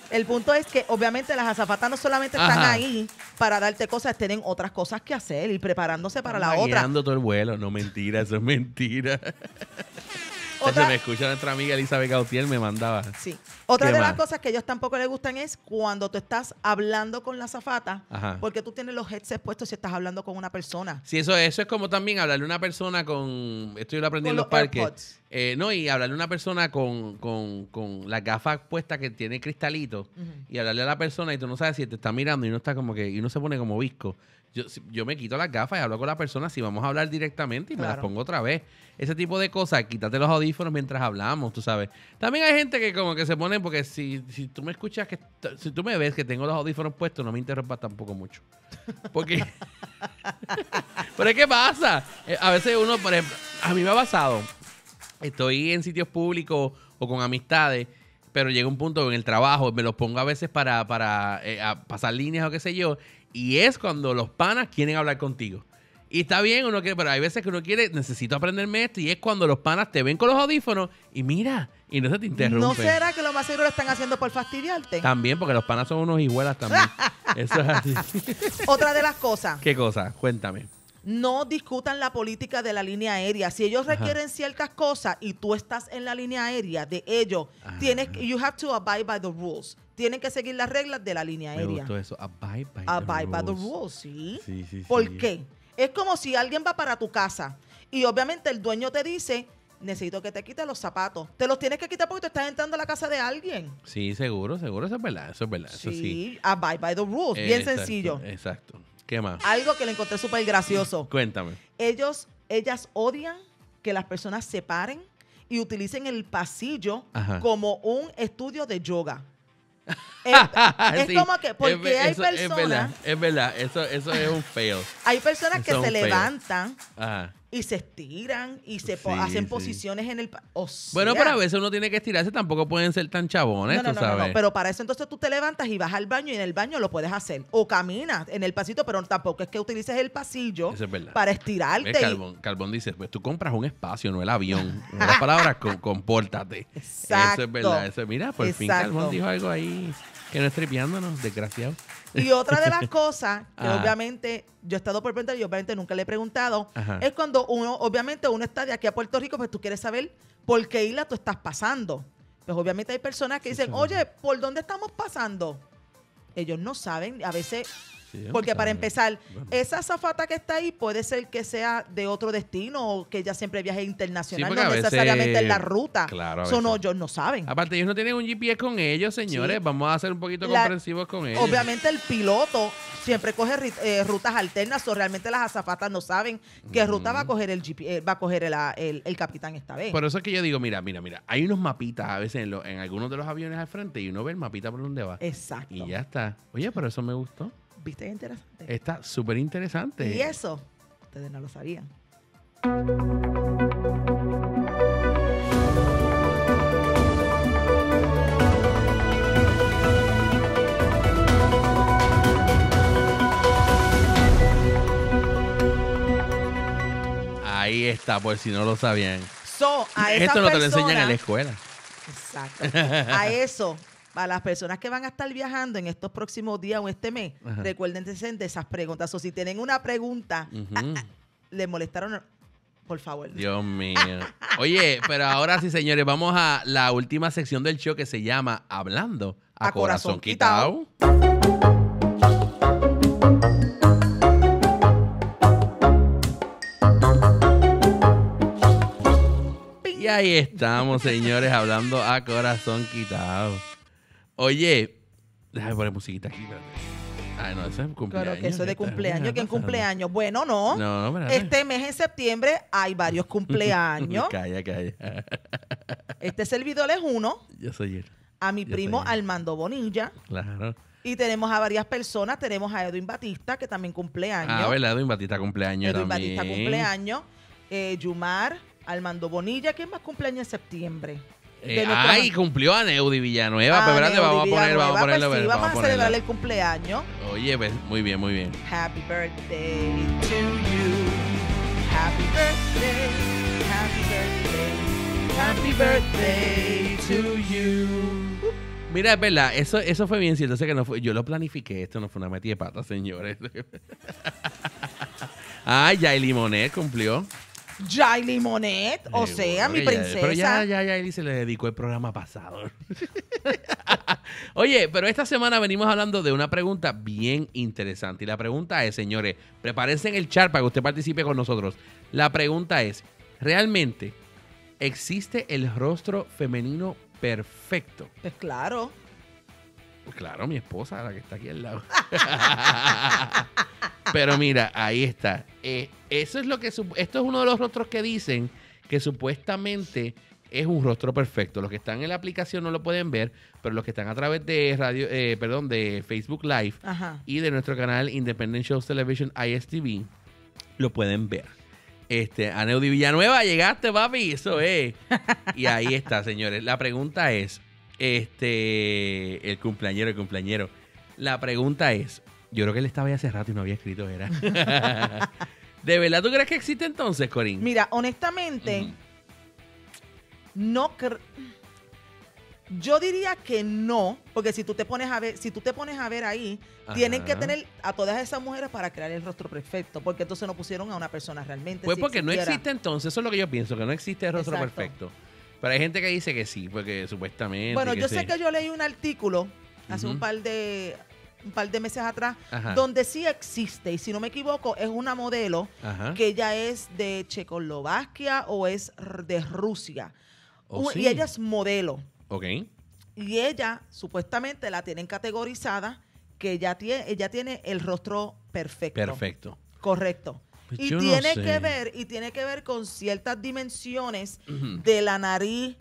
el punto es que obviamente las azafatas no solamente están Ajá. ahí para darte cosas, tienen otras cosas que hacer y preparándose para la otra. todo el vuelo. No, mentira, eso es mentira. Otra- Se me escucha nuestra amiga Elizabeth Gautier, me mandaba. Sí. Otra ¿Qué de las cosas que a ellos tampoco les gustan es cuando tú estás hablando con la azafata, Ajá. porque tú tienes los headsets puestos si estás hablando con una persona. Sí, eso, eso es como también hablarle a una persona con. Esto yo lo aprendí Con en los, los parques. Eh, no, y hablarle a una persona con, con, con las gafas puestas que tiene cristalitos. Ujú. Y hablarle a la persona y tú no sabes si te está mirando y uno está como que. Y uno se pone como visco. Yo, yo me quito las gafas y hablo con la persona si vamos a hablar directamente y me las pongo otra vez. Ese tipo de cosas, quítate los audífonos mientras hablamos, tú sabes. También hay gente que como que se pone, porque si, si tú me escuchas, que si tú me ves que tengo los audífonos puestos, no me interrumpas tampoco mucho. Porque... Pero ¿qué pasa? Eh, a veces uno, por ejemplo, a mí me ha pasado, estoy en sitios públicos o con amistades, pero llega un punto en el trabajo, me los pongo a veces para, para eh, a pasar líneas o qué sé yo, y es cuando los panas quieren hablar contigo. Y está bien, uno quiere, pero hay veces que uno quiere, necesito aprenderme esto, y es cuando los panas te ven con los audífonos y mira, y no se te interrumpen. ¿No será que lo más seguro lo están haciendo por fastidiarte? También, porque los panas son unos hijuelas también. Eso es así. Otra de las cosas, ¿Qué cosa? Cuéntame. no discutan la política de la línea aérea. Si ellos Ajá. requieren ciertas cosas y tú estás en la línea aérea de ellos, Ah. tienes you have to abide by the rules. Tienen que seguir las reglas de la línea Me aérea. gustó eso. Abide by Abide the by the rules. sí. Sí, sí, ¿Por sí. qué? Es como si alguien va para tu casa y obviamente el dueño te dice, necesito que te quites los zapatos. Te los tienes que quitar porque tú estás entrando a la casa de alguien. Sí, seguro, seguro, eso es verdad, eso es verdad, eso sí. Sí, abide by the rules. Bien Exacto, sencillo. Exacto. ¿Qué más? Algo que le encontré súper gracioso. Cuéntame. Ellos, ellas odian que las personas se paren y utilicen el pasillo Ajá. como un estudio de yoga. Es, es Sí, como que, porque es hay eso Es verdad, personas, es verdad, eso, eso es un fail. hay personas que se fail. levantan Ajá. Y se estiran y se po- Sí, hacen sí. posiciones en el... Bueno, pero a veces uno tiene que estirarse, tampoco pueden ser tan chabones, no, no, tú no, sabes. pero para eso entonces tú te levantas y vas al baño y en el baño lo puedes hacer. O caminas en el pasito, pero tampoco es que utilices el pasillo Eso es para estirarte. y- Carbón, Carbón dice, pues tú compras un espacio, no el avión. En otras palabras, con- compórtate. Eso Exacto. es verdad. Eso, mira, por fin. Carbón dijo algo ahí que no es tripeándonos, desgraciado. Y otra de las cosas que Ajá. obviamente yo he estado por preguntar y obviamente nunca le he preguntado, Ajá. es cuando uno, obviamente uno está de aquí a Puerto Rico, pues tú quieres saber por qué isla tú estás pasando. Pues obviamente hay personas que dicen, oye, ¿por dónde estamos pasando? Ellos no saben, a veces, Sí, porque para empezar, Bueno. esa zafata que está ahí puede ser que sea de otro destino o que ella siempre viaje internacional, no veces- necesariamente en la ruta. Claro, Eso no, ellos no saben. Aparte, ellos no tienen un GPS con ellos, señores. Sí. Vamos a ser un poquito La- comprensivos con ellos. Obviamente el piloto siempre coge eh, rutas alternas o realmente las azafatas no saben qué ruta va a coger el GP, eh, va a coger el, el- el capitán esta vez. Por eso es que yo digo, mira, mira, mira. Hay unos mapitas a veces en, lo- en algunos de los aviones al frente y uno ve el mapita por donde va. Exacto. Y ya está. Oye, pero eso me gustó. ¿Viste interesante? Está súper interesante. Y eso, ustedes no lo sabían. Ahí está, por si no lo sabían. So, a esas Esto no te lo enseñan en la escuela. Exacto. A eso, a las personas que van a estar viajando en estos próximos días o este mes, Ajá. recuérdense de esas preguntas. O si tienen una pregunta, ah, ah, le molestaron, por favor. Dios mío. Oye, pero ahora sí, señores, vamos a la última sección del show que se llama Hablando a, A corazón, corazón quitado. Y ahí estamos, señores, hablando a corazón quitado. Oye, déjame poner musiquita aquí. espérate. Ay, no, eso es cumpleaños. Claro, que eso es de ¿qué está- cumpleaños. ¿Quién cumpleaños? Bueno, no. No, no. Este mes en septiembre hay varios cumpleaños. Calla, calla. este servidor es uno. Yo soy él. A mi Yo primo. Armando Bonilla. Claro. Y tenemos a varias personas. Tenemos a Edwin Batista, que también cumpleaños. Ah, ¿verdad? Edwin Batista cumpleaños Edwin también. Batista cumpleaños. Eh, Yumar, Armando Bonilla. ¿Quién más cumpleaños en septiembre? Eh, ay, cumplió a Neudi Villanueva. Ah, Neudi vamos a poner, vamos a ponerlo. Pues sí, vamos vamos a celebrar el cumpleaños. Oye, pues, muy bien, muy bien. Happy birthday to you. Happy birthday. Happy birthday. Happy birthday to you. Mira, es verdad, eso, eso fue bien cierto. Sé que no fue, yo lo planifiqué, esto no fue una metida de pata, señores. Ay, Yaeli Monet cumplió. Jai Limonet, o Eh, sea, bueno, mi ya- princesa. Pero ya, ya, Yaeli se le dedicó el programa pasado. Oye, pero esta semana venimos hablando de una pregunta bien interesante. Y la pregunta es, señores, prepárense en el chat para que usted participe con nosotros. La pregunta es, ¿realmente existe el rostro femenino perfecto? Pues claro. Pues claro, mi esposa, la que está aquí al lado. Pero mira, ahí está. Eh, eso es lo que esto es uno de los rostros que dicen que supuestamente es un rostro perfecto. Los que están en la aplicación no lo pueden ver, pero los que están a través de radio, eh, perdón, de Facebook Live Ajá. y de nuestro canal Independent Shows Television ISTV lo pueden ver. Este, Aneudi Villanueva, llegaste, papi, eso es. Y ahí está, señores. La pregunta es, este, el cumpleañero, el cumpleañero. La pregunta es, yo creo que él estaba ahí hace rato y no había escrito, era. ¿De verdad tú crees que existe entonces, Corín? Mira, honestamente, no cre- yo diría que no, porque si tú te pones a ver, si tú te pones a ver ahí, tienen que tener a todas esas mujeres para crear el rostro perfecto, porque entonces no pusieron a una persona realmente. Pues si porque no existe entonces, eso es lo que yo pienso, que no existe el rostro Exacto. perfecto. Pero hay gente que dice que sí, porque supuestamente. Bueno, yo sé que yo leí un artículo hace un par de un par de meses atrás, Ajá. donde sí existe, y si no me equivoco, es una modelo Ajá. que ella es de Checoslovaquia o es de Rusia. Oh, Un- sí. Y ella es modelo. Ok. Y ella, supuestamente, la tienen categorizada que ella tiene, ella tiene el rostro perfecto. Perfecto. Correcto. Pues y no tiene sé. que ver, y tiene que ver con ciertas dimensiones de la nariz,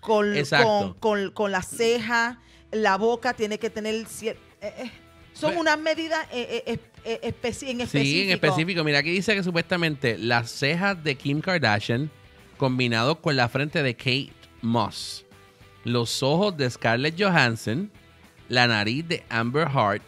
con, con, con- con la ceja, la boca tiene que tener cier- eh, eh, son Ve- unas medidas eh, especi- en específico. Sí, en específico. Mira, aquí dice que supuestamente las cejas de Kim Kardashian combinado con la frente de Kate Moss, los ojos de Scarlett Johansson, la nariz de Amber Heart,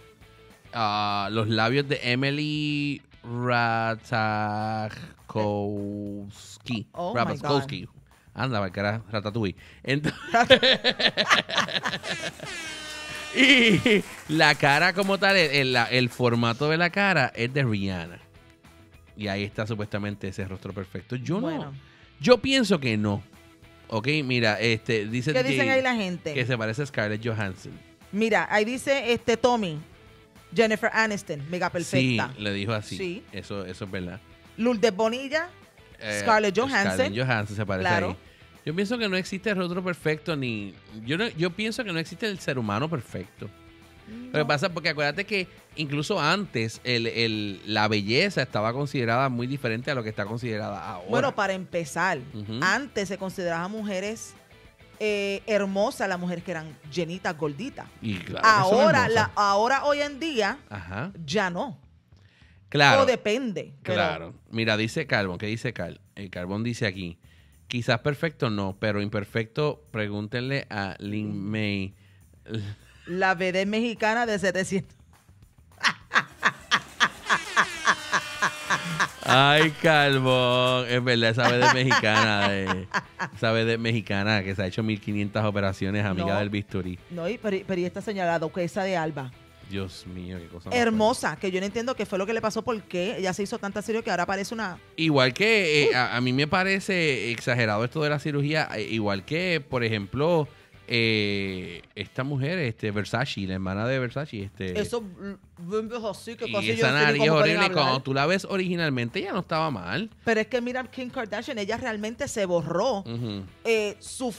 ah, los labios de Emily Ratajkowski. Oh, my Ratajkowski. Anda, va, Ratatouille. Entonces, y la cara como tal, el, el- formato de la cara es de Rihanna. Y ahí está supuestamente ese rostro perfecto. Yo Bueno. no. Yo pienso que no. Ok, mira, este, dice ¿Qué dicen que- ahí la gente? que se parece a Scarlett Johansson. Mira, ahí dice este Tommy, Jennifer Aniston, mega perfecta. Sí, le dijo así. Sí. Eso, eso es verdad. Lourdes Bonilla, Eh, Scarlett Johansson. Scarlett Johansson se parece Claro. ahí. Yo pienso que no existe el rostro perfecto ni... Yo, no- yo pienso que no existe el ser humano perfecto. Lo que pasa es porque acuérdate que incluso antes el, el- la belleza estaba considerada muy diferente a lo que está considerada ahora. Bueno, para empezar, antes se consideraban mujeres eh, hermosas las mujeres que eran llenitas, gorditas. Y claro ahora, la, ahora, hoy en día, Ajá. ya no. Claro. Todo depende. pero- Claro. Mira, dice Carbon, ¿qué dice Cal? El Carbón dice aquí, quizás perfecto no, pero imperfecto, pregúntenle a Lin May. La BD mexicana de 700. Ay, Calvón. Es verdad, esa de mexicana. De, esa de mexicana que se ha hecho 1500 operaciones, amiga No. del bisturí. No, y, pero, pero y esta señora, la duquesa de Alba. Dios mío, qué cosa. Hermosa, que yo no entiendo qué fue lo que le pasó, porque ella se hizo tanta serio que ahora parece una... Igual que eh, a, a mí me parece exagerado esto de la cirugía, eh, igual que, por ejemplo, eh, esta mujer, este Versace, la hermana de Versace, este Eso, mm, así, que casi y yo esa nariz es horrible. Cuando tú la ves originalmente, ya no estaba mal. Pero es que mira, Kim Kardashian, ella realmente se borró. Su,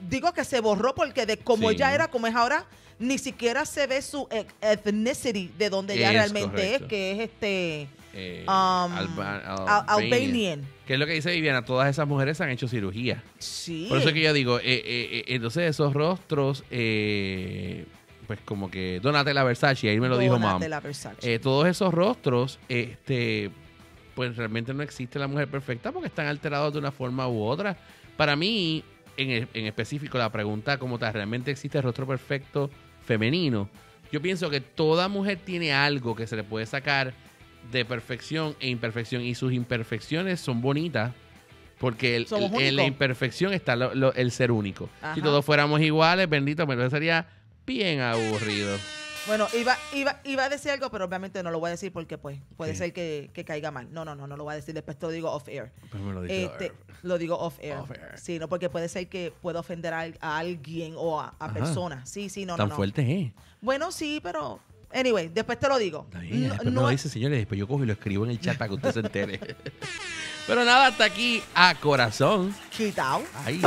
digo que se borró porque de como Sí. ella era, como es ahora, ni siquiera se ve su e- ethnicity de donde ella realmente correcto. es, que es este Eh, um, Alba- Al- Albanian. ¿Qué es lo que dice Viviana? Todas esas mujeres han hecho cirugía. Sí. Por eso es que yo digo, eh, eh, eh, entonces esos rostros, eh, pues como que Donatella Versace, ahí me lo dijo mam. Donatella Versace. Eh, todos esos rostros, este, pues realmente no existe la mujer perfecta porque están alterados de una forma u otra. Para mí, en, e- en específico, la pregunta como tal, ¿realmente existe el rostro perfecto femenino? Yo pienso que toda mujer tiene algo que se le puede sacar de perfección e imperfección y sus imperfecciones son bonitas porque el- Somos el- en la imperfección está lo- lo- el ser único. Si todos fuéramos iguales, bendito, pero sería bien aburrido. Bueno, iba, iba, iba a decir algo, pero obviamente no lo voy a decir porque pues puede ser que, que caiga mal. No, no, no, no lo voy a decir. Después te lo digo off air. Pues me lo dijo, Este, lo digo off air. Off air. Sí, no, porque puede ser que pueda ofender a, al- a alguien o a, personas. Sí, sí, no, Tan no, no. fuerte es. Bueno, sí, pero anyway, después te lo digo. Bien, No- no dice, señores. Después yo cojo y lo escribo en el chat para que usted se entere. Pero nada, hasta aquí a corazón. quitado. Ahí.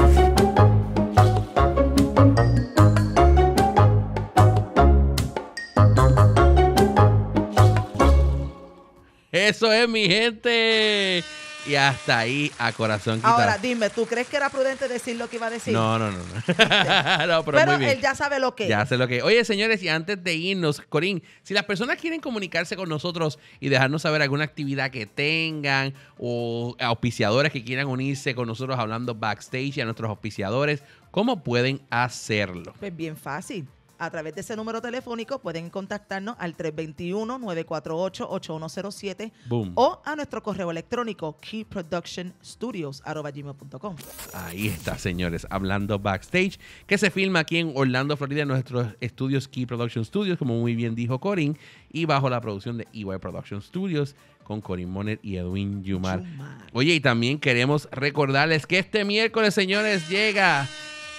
Eso es, mi gente. Y hasta ahí a corazón quitado. Ahora, dime, ¿tú crees que era prudente decir lo que iba a decir? no, no, no. no. no, pero, pero muy bien. él ya sabe lo que Ya sé lo que. Oye, señores, y antes de irnos, Corín, si las personas quieren comunicarse con nosotros y dejarnos saber alguna actividad que tengan o auspiciadores que quieran unirse con nosotros hablando backstage y a nuestros auspiciadores, ¿cómo pueden hacerlo? Pues bien fácil. A través de ese número telefónico pueden contactarnos al 321-948-8107 Boom. o a nuestro correo electrónico keyproductionstudios.com. Ahí está, señores, hablando backstage, que se filma aquí en Orlando, Florida, en nuestros estudios Key Production Studios, como muy bien dijo Corín, y bajo la producción de EY Production Studios con Corín Monet y Edwin. Yumar. Oye, y también queremos recordarles que este miércoles, señores, llega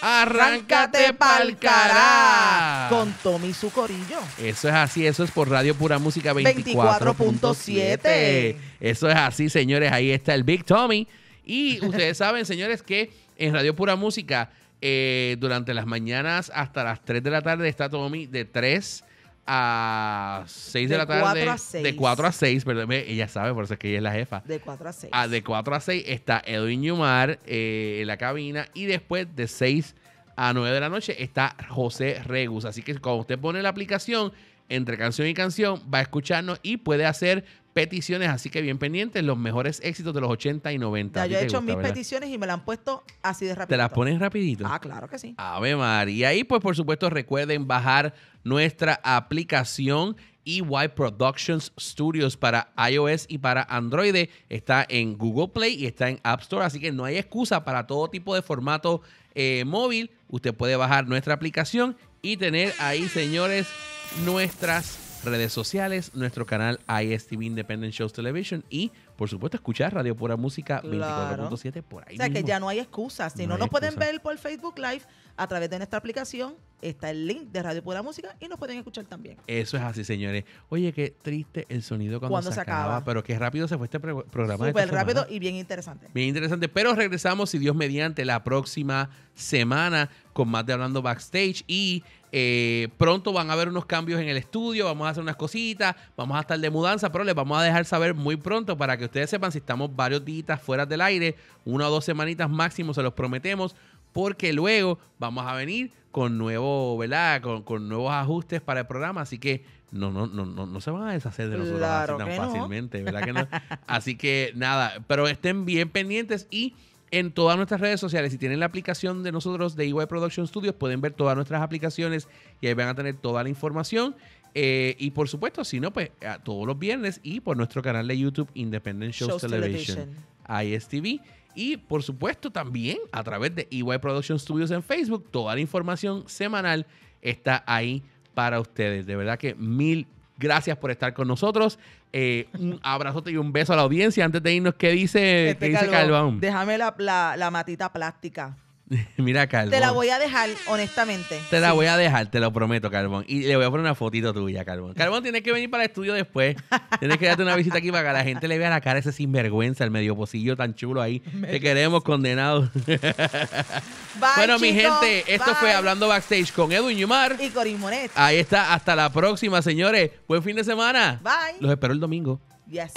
Arráncate pa'l cará. Con Tommy su corillo. Eso es así, eso es por Radio Pura Música 24.7. 24.7. Eso es así, señores, ahí está el Big Tommy. Y ustedes saben, señores, que en Radio Pura Música, eh, durante las mañanas hasta las 3 de la tarde está Tommy de 3 a 6 de, De la tarde. 4 a 6. De 4 a 6, perdón, ella sabe, por eso es que ella es la jefa. De 4 a 6. Ah, de 4 a 6 está Edwin Yumar eh, en la cabina y después de 6 a 9 de la noche está José Regus. Así que cuando usted pone la aplicación entre canción y canción, va a escucharnos y puede hacer peticiones. Así que bien pendientes, los mejores éxitos de los 80 y 90. ya yo he hecho gusta, mis ¿verdad? peticiones y me la han puesto así de rápido. ¿Te las pones rapidito? Ah, claro que sí. Ave María. Y pues por supuesto recuerden bajar nuestra aplicación EY Productions Studios para iOS y para Android. Está en Google Play y está en App Store. Así que no hay excusa para todo tipo de formato eh, móvil. Usted puede bajar nuestra aplicación y tener ahí, señores, nuestras redes sociales, nuestro canal ISTV Independent Shows Television y, por supuesto, escuchar Radio Pura Música Claro. 24.7 por ahí. O sea que ya no hay excusas. Si No nos pueden ver por Facebook Live, a través de nuestra aplicación está el link de Radio Pura Música y nos pueden escuchar también. Eso es así, señores. Oye, qué triste el sonido cuando, Cuando se, se acaba, acaba. pero qué rápido se fue este pro- programa. Súper rápido y bien interesante. Bien interesante. Pero regresamos, si Dios mediante, la próxima semana con más de Hablando Backstage. Y eh, pronto van a haber unos cambios en el estudio. Vamos a hacer unas cositas. Vamos a estar de mudanza, pero les vamos a dejar saber muy pronto para que ustedes sepan si estamos varios días fuera del aire. Una o dos semanitas máximo, se los prometemos. Porque luego vamos a venir con nuevo, ¿verdad? Con, con nuevos ajustes para el programa. Así que no, no, no, no, no se van a deshacer de nosotros Claro así tan fácilmente, ¿verdad que no? Así que nada, pero estén bien pendientes y en todas nuestras redes sociales, si tienen la aplicación de nosotros de EY Production Studios, pueden ver todas nuestras aplicaciones y ahí van a tener toda la información. Eh, y por supuesto, si no, pues a todos los viernes y por nuestro canal de YouTube Independent Shows, Shows Television, ISTV. Y por supuesto también a través de EY Production Studios en Facebook. Toda la información semanal está ahí para ustedes. De verdad que mil gracias por estar con nosotros. Eh, un abrazote y un beso a la audiencia. Antes de irnos, ¿qué dice, Este qué dice Calvón, Calvón? Déjame la, la- la matita plástica. Mira, Calvón. Te la voy a dejar, honestamente. Te la Sí. voy a dejar, te lo prometo, Carbón. Y le voy a poner una fotito tuya, Carbón. Carbón, tienes que venir para el estudio después. Tienes que darte una visita aquí para que la gente le vea la cara ese sinvergüenza, el medio pocillo tan chulo ahí. Te queremos condenados. Bye, bueno, mi gente, esto fue. Hablando Backstage con Edwin Yumar. Y Corín Monet. Ahí está, hasta la próxima, señores. Buen fin de semana. Bye. Los espero el domingo. Yes.